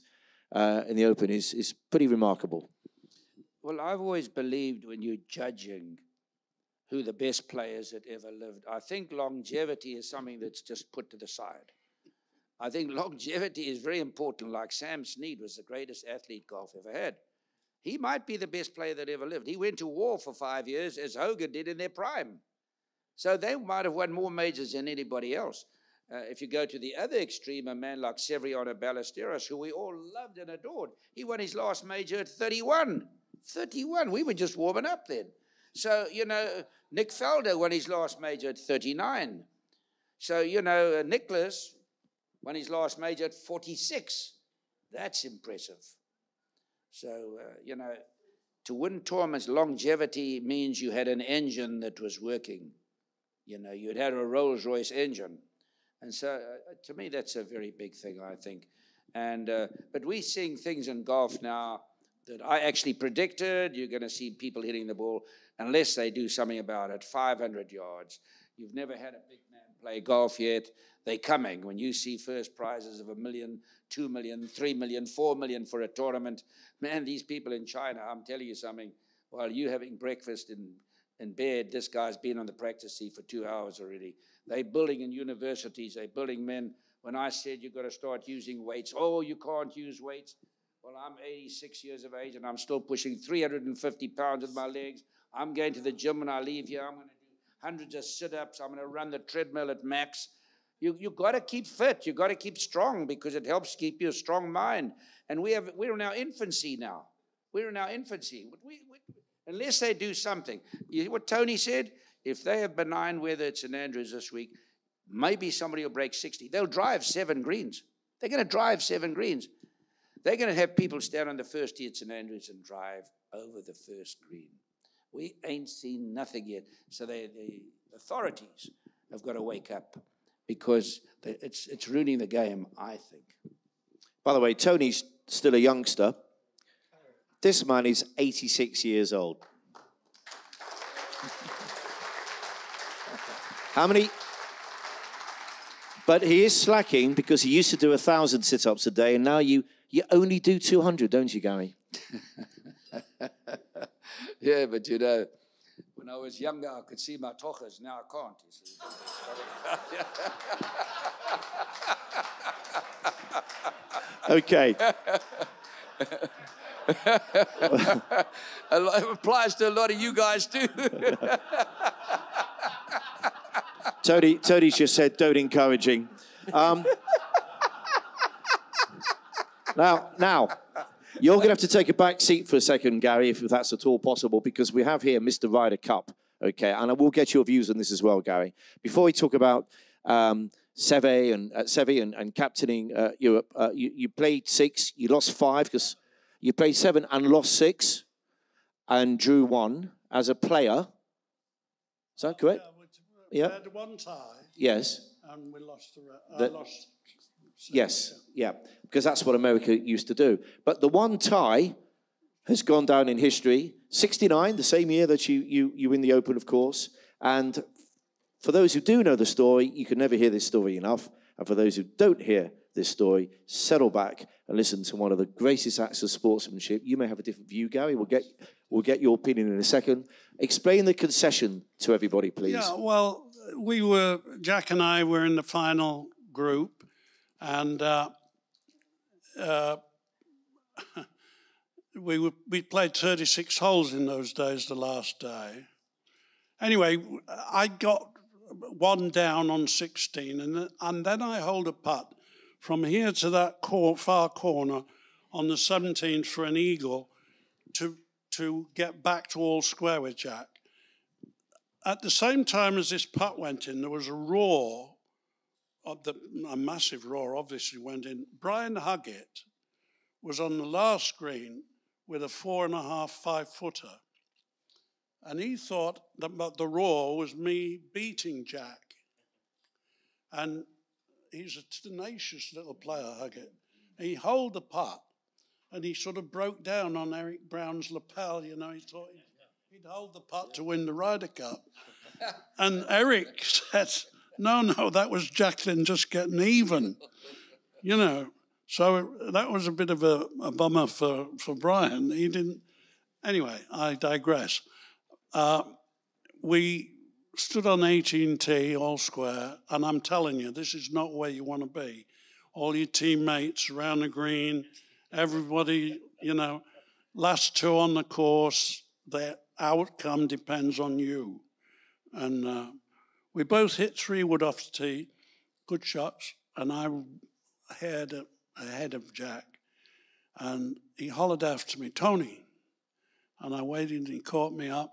uh, in the Open is, is pretty remarkable. Well, I've always believed when you're judging who the best players that ever lived, I think longevity is something that's just put to the side. I think [LAUGHS] longevity is very important. Like Sam Snead was the greatest athlete golf ever had. He might be the best player that ever lived. He went to war for five years, as Hogan did in their prime. So they might have won more majors than anybody else. Uh, if you go to the other extreme, a man like Severiano Ballesteros, who we all loved and adored, he won his last major at 31. 31. We were just warming up then. So, you know, Nick Faldo won his last major at 39. So, you know, uh, Nicklaus won his last major at 46. That's impressive. So, uh, you know, to win tournaments, longevity means you had an engine that was working. You know, you'd had a Rolls Royce engine. And so uh, to me, that's a very big thing, I think. And, uh, but we're seeing things in golf now that I actually predicted. You're going to see people hitting the ball unless they do something about it 500 yards. You've never had a big man play golf yet. They're coming. When you see first prizes of a million, two million, three million, four million for a tournament, man, these people in China, I'm telling you something, while you're having breakfast in, in bed, this guy's been on the practice seat for two hours already. They're building in universities, they're building men. When I said you've got to start using weights, oh, you can't use weights. Well, I'm 86 years of age and I'm still pushing 350 pounds with my legs. I'm going to the gym when I leave here. I'm going to do hundreds of sit ups. I'm going to run the treadmill at max. You, you got to keep fit. you got to keep strong because it helps keep you a strong mind. And we have, we're in our infancy now. We're in our infancy. We, we, unless they do something. You what Tony said? If they have benign weather at St Andrews this week, maybe somebody will break 60. They'll drive seven greens. They're going to drive seven greens. They're going to have people stand on the first tee at St Andrews and drive over the first green. We ain't seen nothing yet. So they, the authorities have got to wake up because it's, it's ruining the game, I think. By the way, Tony's still a youngster. This man is 86 years old. [LAUGHS] How many? But he is slacking because he used to do a thousand sit-ups a day, and now you you only do 200, don't you, Gary? [LAUGHS] yeah, but you know, when I was younger, I could see my tochas. Now I can't. okay. it applies to a lot of you guys too. Tony, Tony just said, don't encouraging. Um, [LAUGHS] now, now, you're going to have to take a back seat for a second, Gary, if that's at all possible, because we have here Mr. Ryder Cup, okay? And I will get your views on this as well, Gary. Before we talk about um, Seve and uh, Seve and, and captaining uh, Europe, uh, you, you played six, you lost five because you played seven and lost six, and drew one as a player. Is that correct? Yeah. We had one tie. Yes. And we lost the. Uh, the lost. Yes. Yeah. Because that's what America used to do. But the one tie has gone down in history. 69, the same year that you you you win the Open, of course. And for those who do know the story, you can never hear this story enough. And for those who don't hear this story, settle back and listen to one of the greatest acts of sportsmanship. You may have a different view, Gary. We'll get we'll get your opinion in a second. Explain the concession to everybody, please. Yeah, well, we were, Jack and I were in the final group, and uh, uh, [LAUGHS] we, were, we played 36 holes in those days, the last day. Anyway, I got one down on 16, and, and then I hold a putt from here to that cor- far corner on the 17th for an eagle to to get back to all square with Jack. At the same time as this putt went in, there was a roar, the, a massive roar obviously went in. Brian Huggett was on the last green with a four and a half, five footer. And he thought that the roar was me beating Jack. And he's a tenacious little player, Huggett. He held the putt and he sort of broke down on Eric Brown's lapel. You know, he thought he'd, he'd hold the putt to win the Ryder Cup. and Eric [LAUGHS] said, no, no, that was Jacklin just getting even. You know, so that was a bit of a, a bummer for, for Brian. He didn't. Anyway, I digress. Uh, we stood on 18T, all square, and I'm telling you, this is not where you want to be. All your teammates around the green, Everybody, you know, last two on the course, the outcome depends on you. And uh, we both hit three wood off the tee, good shots, and I had ahead of Jack. And he hollered after me, Tony. And I waited and he caught me up.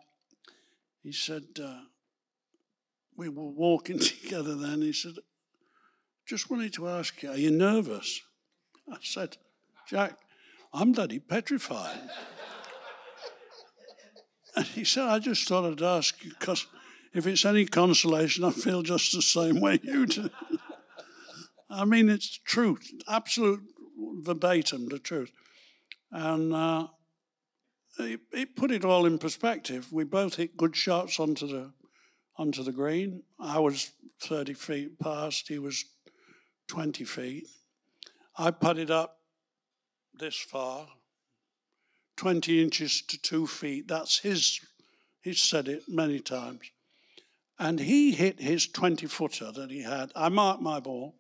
He said, uh, we were walking [LAUGHS] together then. He said, just wanted to ask you, are you nervous? I said, Jack, I'm bloody petrified. [LAUGHS] and he said, I just thought I'd ask you because if it's any consolation, I feel just the same way you do. [LAUGHS] I mean, it's truth, absolute verbatim, the truth. And uh, it, it put it all in perspective. We both hit good shots onto the onto the green. I was 30 feet past, he was 20 feet. I putted up this far, 20 inches to two feet. That's his, he's said it many times. And he hit his 20 footer that he had. I marked my ball.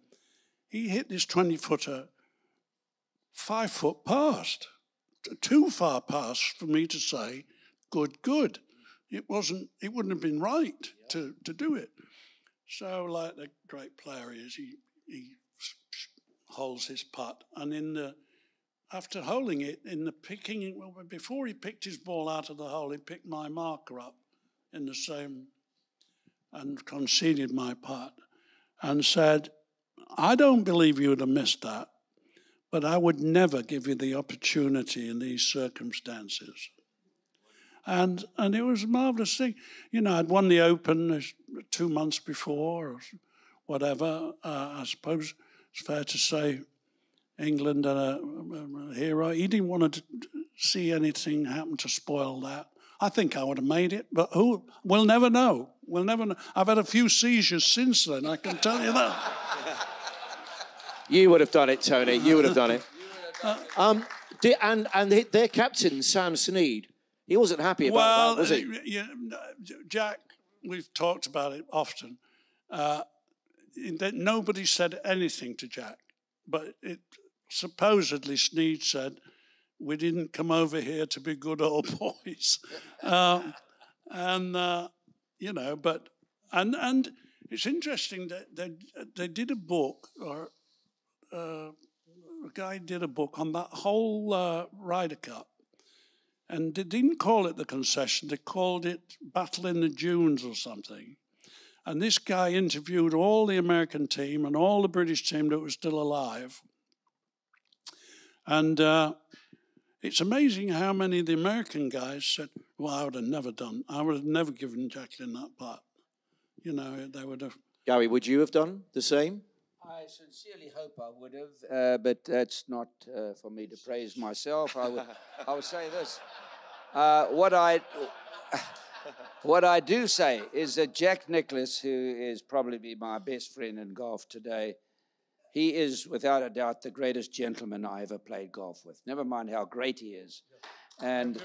He hit this 20 footer five foot past, too far past for me to say, good, good. It wasn't, it wouldn't have been right to, to do it. So, like the great player he is, he, he holds his putt. And in the, after holding it, in the picking, well, before he picked his ball out of the hole, he picked my marker up in the same and conceded my part and said, I don't believe you would have missed that, but I would never give you the opportunity in these circumstances. And, and it was a marvelous thing. You know, I'd won the Open two months before or whatever. Uh, I suppose it's fair to say England and a, a, hero. He didn't want to see anything happen to spoil that. I think I would have made it, but who? We'll never know. We'll never know. I've had a few seizures since then, I can tell you that. [LAUGHS] You would have done it, Tony. You would have done it. Um, and and their captain, Sam Snead, he wasn't happy about well, that, was he? uh, yeah, Jack, we've talked about it often. Uh, nobody said anything to Jack, but it supposedly Snead said, "We didn't come over here to be good old [LAUGHS] boys," um, and uh, you know, but and and it's interesting that they they did a book or uh, a guy did a book on that whole uh, Ryder Cup, and they didn't call it the concession; they called it Battle in the Dunes or something. And this guy interviewed all the American team and all the British team that was still alive. And uh, it's amazing how many of the American guys said, Well, I would have never done, I would have never given Jacklin that part. You know, they would have. Gary, would you have done the same? I sincerely hope I would have, uh, but that's not uh, for me to praise myself. I would, I would say this. Uh, what I. [LAUGHS] What I do say is that Jack Nicklaus, who is probably my best friend in golf today, he is without a doubt the greatest gentleman I ever played golf with. Never mind how great he is. And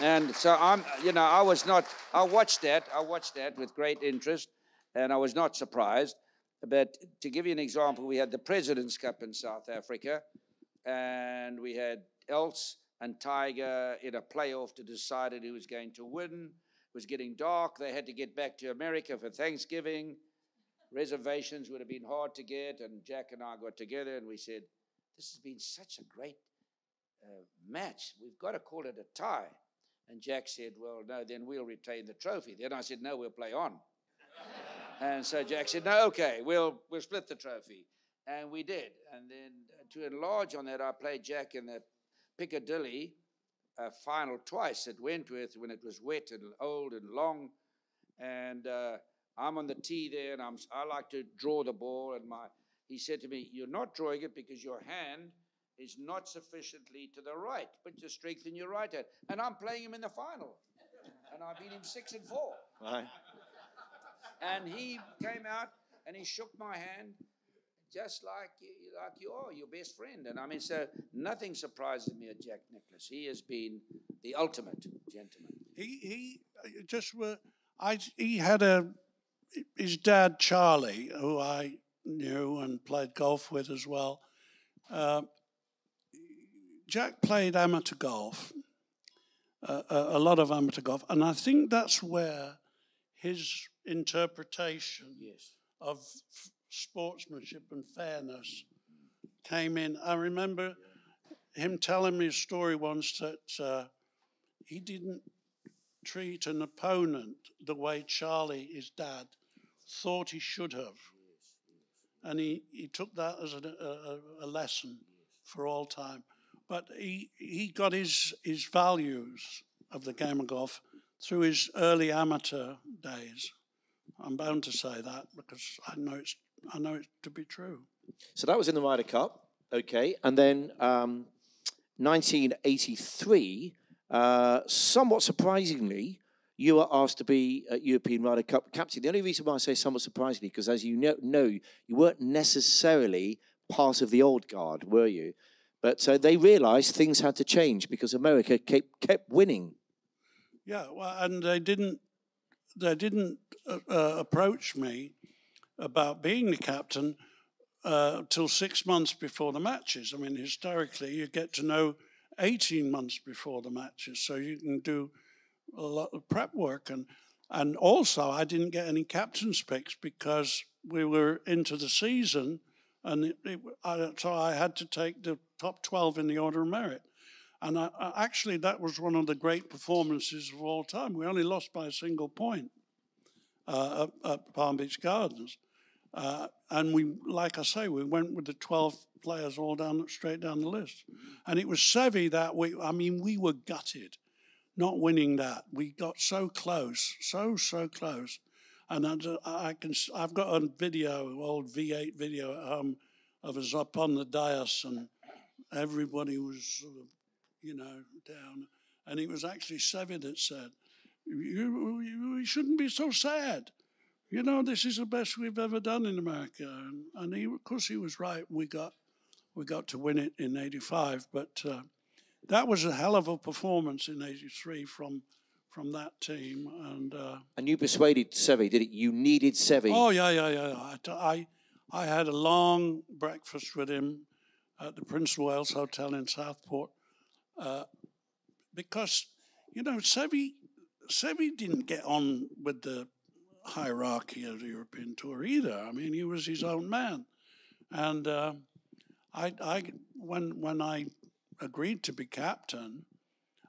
and so I'm you know, I was not I watched that, I watched that with great interest, and I was not surprised. But to give you an example, we had the President's Cup in South Africa, and we had Els and Tiger in a playoff to decide who was going to win. It was getting dark. They had to get back to America for Thanksgiving. Reservations would have been hard to get, and Jack and I got together and we said, This has been such a great uh, match. We've got to call it a tie. And Jack said, Well, no, then we'll retain the trophy. Then I said, No, we'll play on. [LAUGHS] and so Jack said, No, okay, we'll, we'll split the trophy. And we did. And then uh, to enlarge on that, I played Jack in the Piccadilly uh, final twice at Wentworth when it was wet and old and long. And uh, I'm on the tee there, and I'm, I like to draw the ball. And my, he said to me, "You're not drawing it because your hand is not sufficiently to the right. Put your strength in your right hand." And I'm playing him in the final, and I beat him six and four. Right. And he came out and he shook my hand, just like like you are, your best friend. And I mean, so nothing surprises me at Jack Nicklaus. He has been the ultimate gentleman. He he uh, just were. I he had a his dad Charlie, who I knew and played golf with as well. Uh, Jack played amateur golf, uh, a, lot of amateur golf, and I think that's where his interpretation Yes. of f- sportsmanship and fairness came in. I remember him telling me a story once that uh, he didn't treat an opponent the way Charlie, his dad, thought he should have. And he, he took that as a, a, a lesson for all time. But he, he got his, his values of the game of golf through his early amateur days. I'm bound to say that because I know it's I know it to be true. So that was in the Ryder Cup, okay. And then um, 1983, uh, somewhat surprisingly, you were asked to be a European Ryder Cup captain. The only reason why I say somewhat surprisingly, because as you know, know, you weren't necessarily part of the old guard, were you? But uh, they realised things had to change because America kept, kept winning. Yeah, well, and they didn't they didn't uh, uh, approach me about being the captain uh, till six months before the matches. I mean, historically, you get to know 18 months before the matches, so you can do a lot of prep work. And, and also, I didn't get any captain's picks because we were into the season, and it, it, I, so I had to take the top 12 in the order of merit. And I, I, actually, that was one of the great performances of all time. We only lost by a single point uh, at, at, Palm Beach Gardens. Uh, and we, like I say, we went with the 12 players all down, straight down the list. And it was Seve that we, I mean, we were gutted not winning that. We got so close, so, so close. And I, I can, I've got a video, old V8 video at home of us up on the dais and everybody was you know, down. And it was actually Seve that said, you, you, you shouldn't be so sad. You know, this is the best we've ever done in America. And, and he, of course, he was right. We got, we got to win it in 85. But uh, that was a hell of a performance in 83 from from that team. And uh, and you persuaded Seve, did it? You needed Seve. Oh, yeah, yeah, yeah. I, I, I had a long breakfast with him at the Prince of Wales Hotel in Southport uh, because, you know, Seve, Seve didn't get on with the hierarchy of the European Tour either. I mean, he was his own man. And uh, I, I, when, when I agreed to be captain,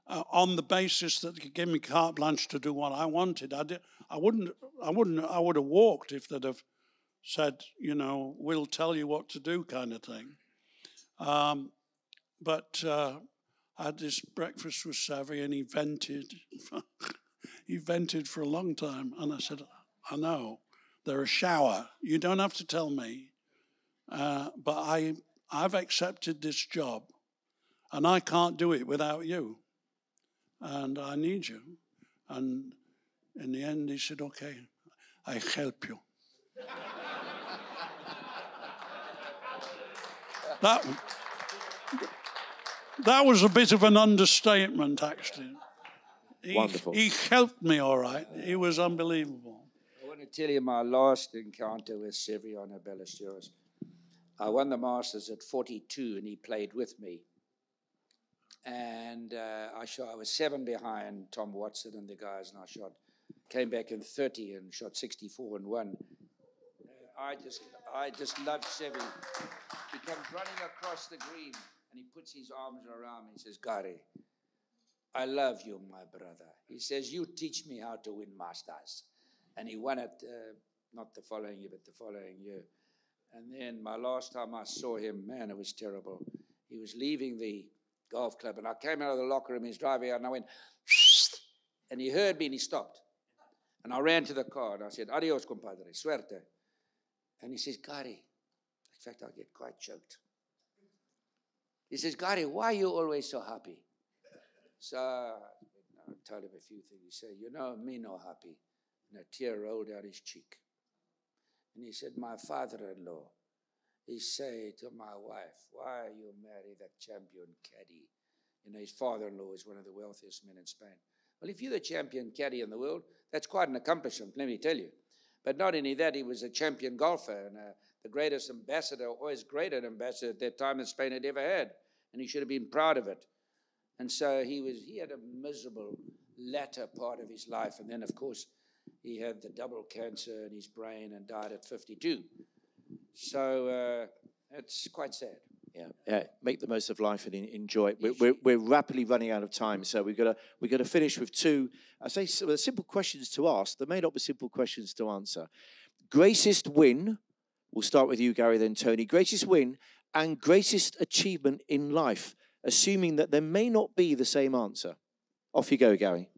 uh, on the basis that he gave me carte blanche to do what I wanted. I, did, I wouldn't. I wouldn't. I would have walked if they'd have said, you know, we'll tell you what to do, kind of thing. Um, but uh, I had this breakfast with Seve, and he vented. [LAUGHS] he vented for a long time. And I said, I know, they're a shower. You don't have to tell me. Uh, but I, I've accepted this job and I can't do it without you. And I need you. And in the end, he said, Okay, I help you. [LAUGHS] that, that was a bit of an understatement, actually. He, Wonderful. He helped me all right. He was unbelievable. Want to tell you my last encounter with Severiano Ballesteros. I won the Masters at 42 and he played with me. And uh, I shot, I was seven behind Tom Watson and the guys, and I shot, came back in 30 and shot 64 and won. Uh, I just, I just loved Seve. He comes running across the green and he puts his arms around me. He says, Gary, I love you, my brother. He says, You teach me how to win Masters. And he won it uh, not the following year, but the following year. And then my last time I saw him, man, it was terrible. He was leaving the golf club, and I came out of the locker room, he's driving out, and I went, [SNIFFS] and he heard me and he stopped. And I ran to the car and I said, Adios, compadre, suerte. And he says, Gary, in fact, I get quite choked. He says, Gary, why are you always so happy? So I told him a few things. He said, You know, me no happy. And a tear rolled down his cheek. And he said, My father in law, he said to my wife, Why are you marry that champion caddy? You know, his father in law is one of the wealthiest men in Spain. Well, if you're the champion caddy in the world, that's quite an accomplishment, let me tell you. But not only that, he was a champion golfer and uh, the greatest ambassador, or as great an ambassador at that time that Spain had ever had. And he should have been proud of it. And so he was he had a miserable latter part of his life. And then of course he had the double cancer in his brain and died at 52. So uh, it's quite sad. Yeah, yeah. Make the most of life and enjoy it. We're, we're, we're, rapidly running out of time, so we've got to we've got to finish with two. I say simple questions to ask. They may not be simple questions to answer. Greatest win. We'll start with you, Gary, then Tony. Greatest win and greatest achievement in life, assuming that there may not be the same answer. Off you go, Gary.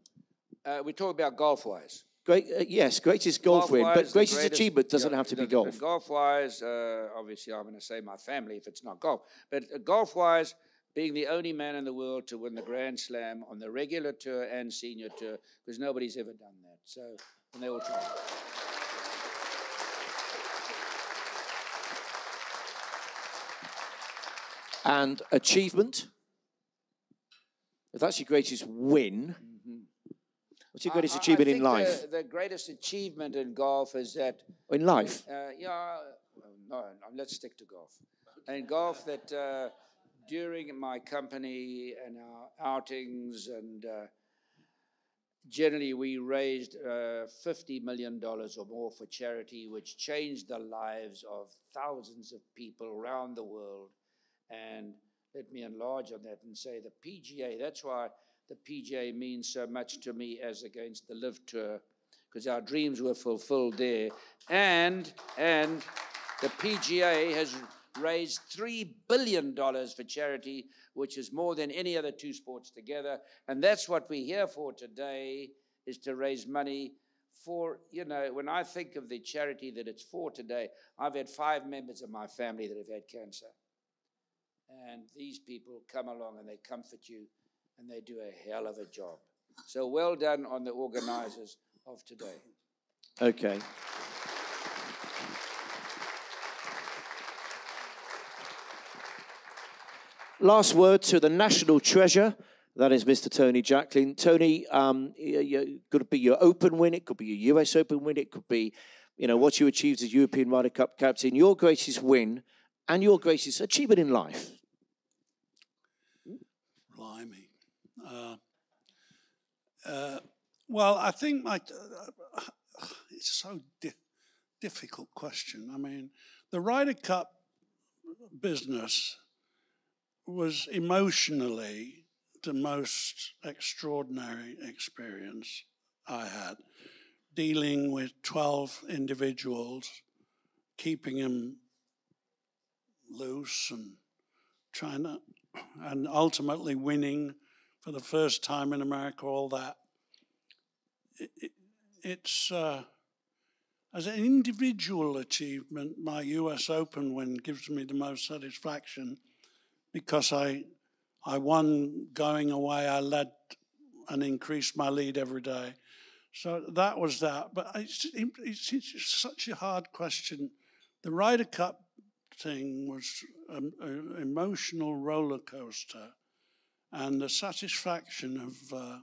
Uh, we talk about golf wise. Great, uh, yes, greatest golf win, but Golf-wise, greatest, achievement doesn't yeah, have to be golf. Golf wise, uh, obviously, I'm going to say my family if it's not golf. But uh, golf wise, being the only man in the world to win the Grand Slam on the regular tour and senior tour, because nobody's ever done that. So, and they all try. And achievement. If that's your greatest win, what's your greatest I- I achievement in life? The, the greatest achievement in golf is that in life. Uh, yeah, no, no, let's stick to golf. And golf that uh, during my company and our outings, and uh, generally we raised uh, $50 million or more for charity, which changed the lives of thousands of people around the world. And let me enlarge on that and say the PGA, that's why the PGA means so much to me as against the LIV Tour because our dreams were fulfilled there. And and the PGA has raised three billion dollars for charity, which is more than any other two sports together. And that's what we're here for today: is to raise money for you know. When I think of the charity that it's for today, I've had five members of my family that have had cancer, and these people come along and they comfort you, and they do a hell of a job. So well done on the organizers of today. Okay. Last word to the national treasure. That is Mr. Tony Jacklin. Tony, um, y- could be your Open win. It could be your US Open win. It could be, you know, what you achieved as European Ryder Cup captain. Your greatest win and your greatest achievement in life. Blimey. Uh, uh, well, I think my, uh, it's so di- difficult question. I mean, the Ryder Cup business was emotionally the most extraordinary experience I had, dealing with 12 individuals, keeping them loose and trying to, and ultimately winning for the first time in America, all that. It, it, it's, uh, as an individual achievement, my US Open win gives me the most satisfaction because I, I won going away, I led and increased my lead every day. So that was that. But it's, it's, it's such a hard question. The Ryder Cup thing was an emotional roller coaster, and the satisfaction of uh,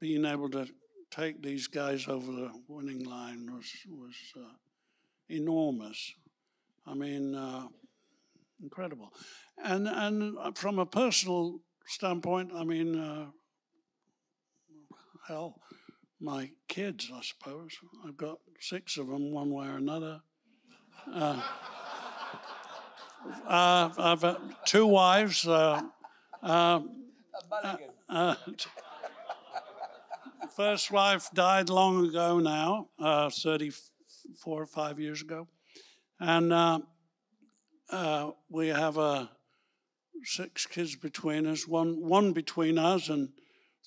being able to take these guys over the winning line was was uh, enormous. I mean, uh, incredible. And and from a personal standpoint, I mean, uh, hell, my kids, I suppose. I've got six of them, one way or another. Uh, uh, [LAUGHS] I've uh, two wives. Uh, uh, uh, [LAUGHS] first wife died long ago now, uh, 34 or 5 years ago. And uh, uh, we have uh, six kids between us, one, one between us and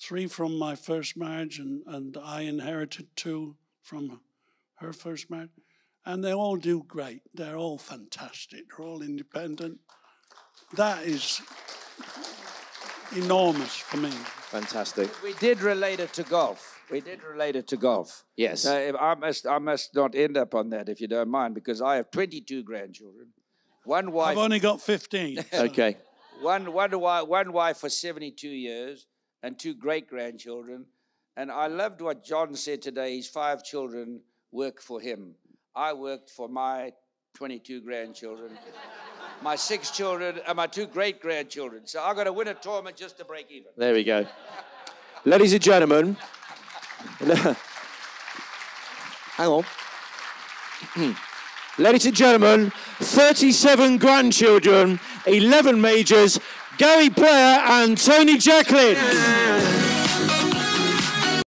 three from my first marriage, and, and I inherited two from her first marriage. And they all do great. They're all fantastic. They're all independent. That is enormous for me. Fantastic. We did relate it to golf. We did relate it to golf. Yes. Uh, I must, I must not end up on that if you don't mind, because I have 22 grandchildren, one wife, I've only got 15. [LAUGHS] Okay. one, one, wi- one wife for 72 years, and two great grandchildren. And I loved what John said today. His five children work for him. I worked for my 22 grandchildren, my six children, and my two great grandchildren. So I've got to win a tournament just to break even. There we go. Ladies and gentlemen, [LAUGHS] hang on. [CLEARS THROAT] Ladies and gentlemen, 37 grandchildren, 11 majors, Gary Player and Tony Jacklin.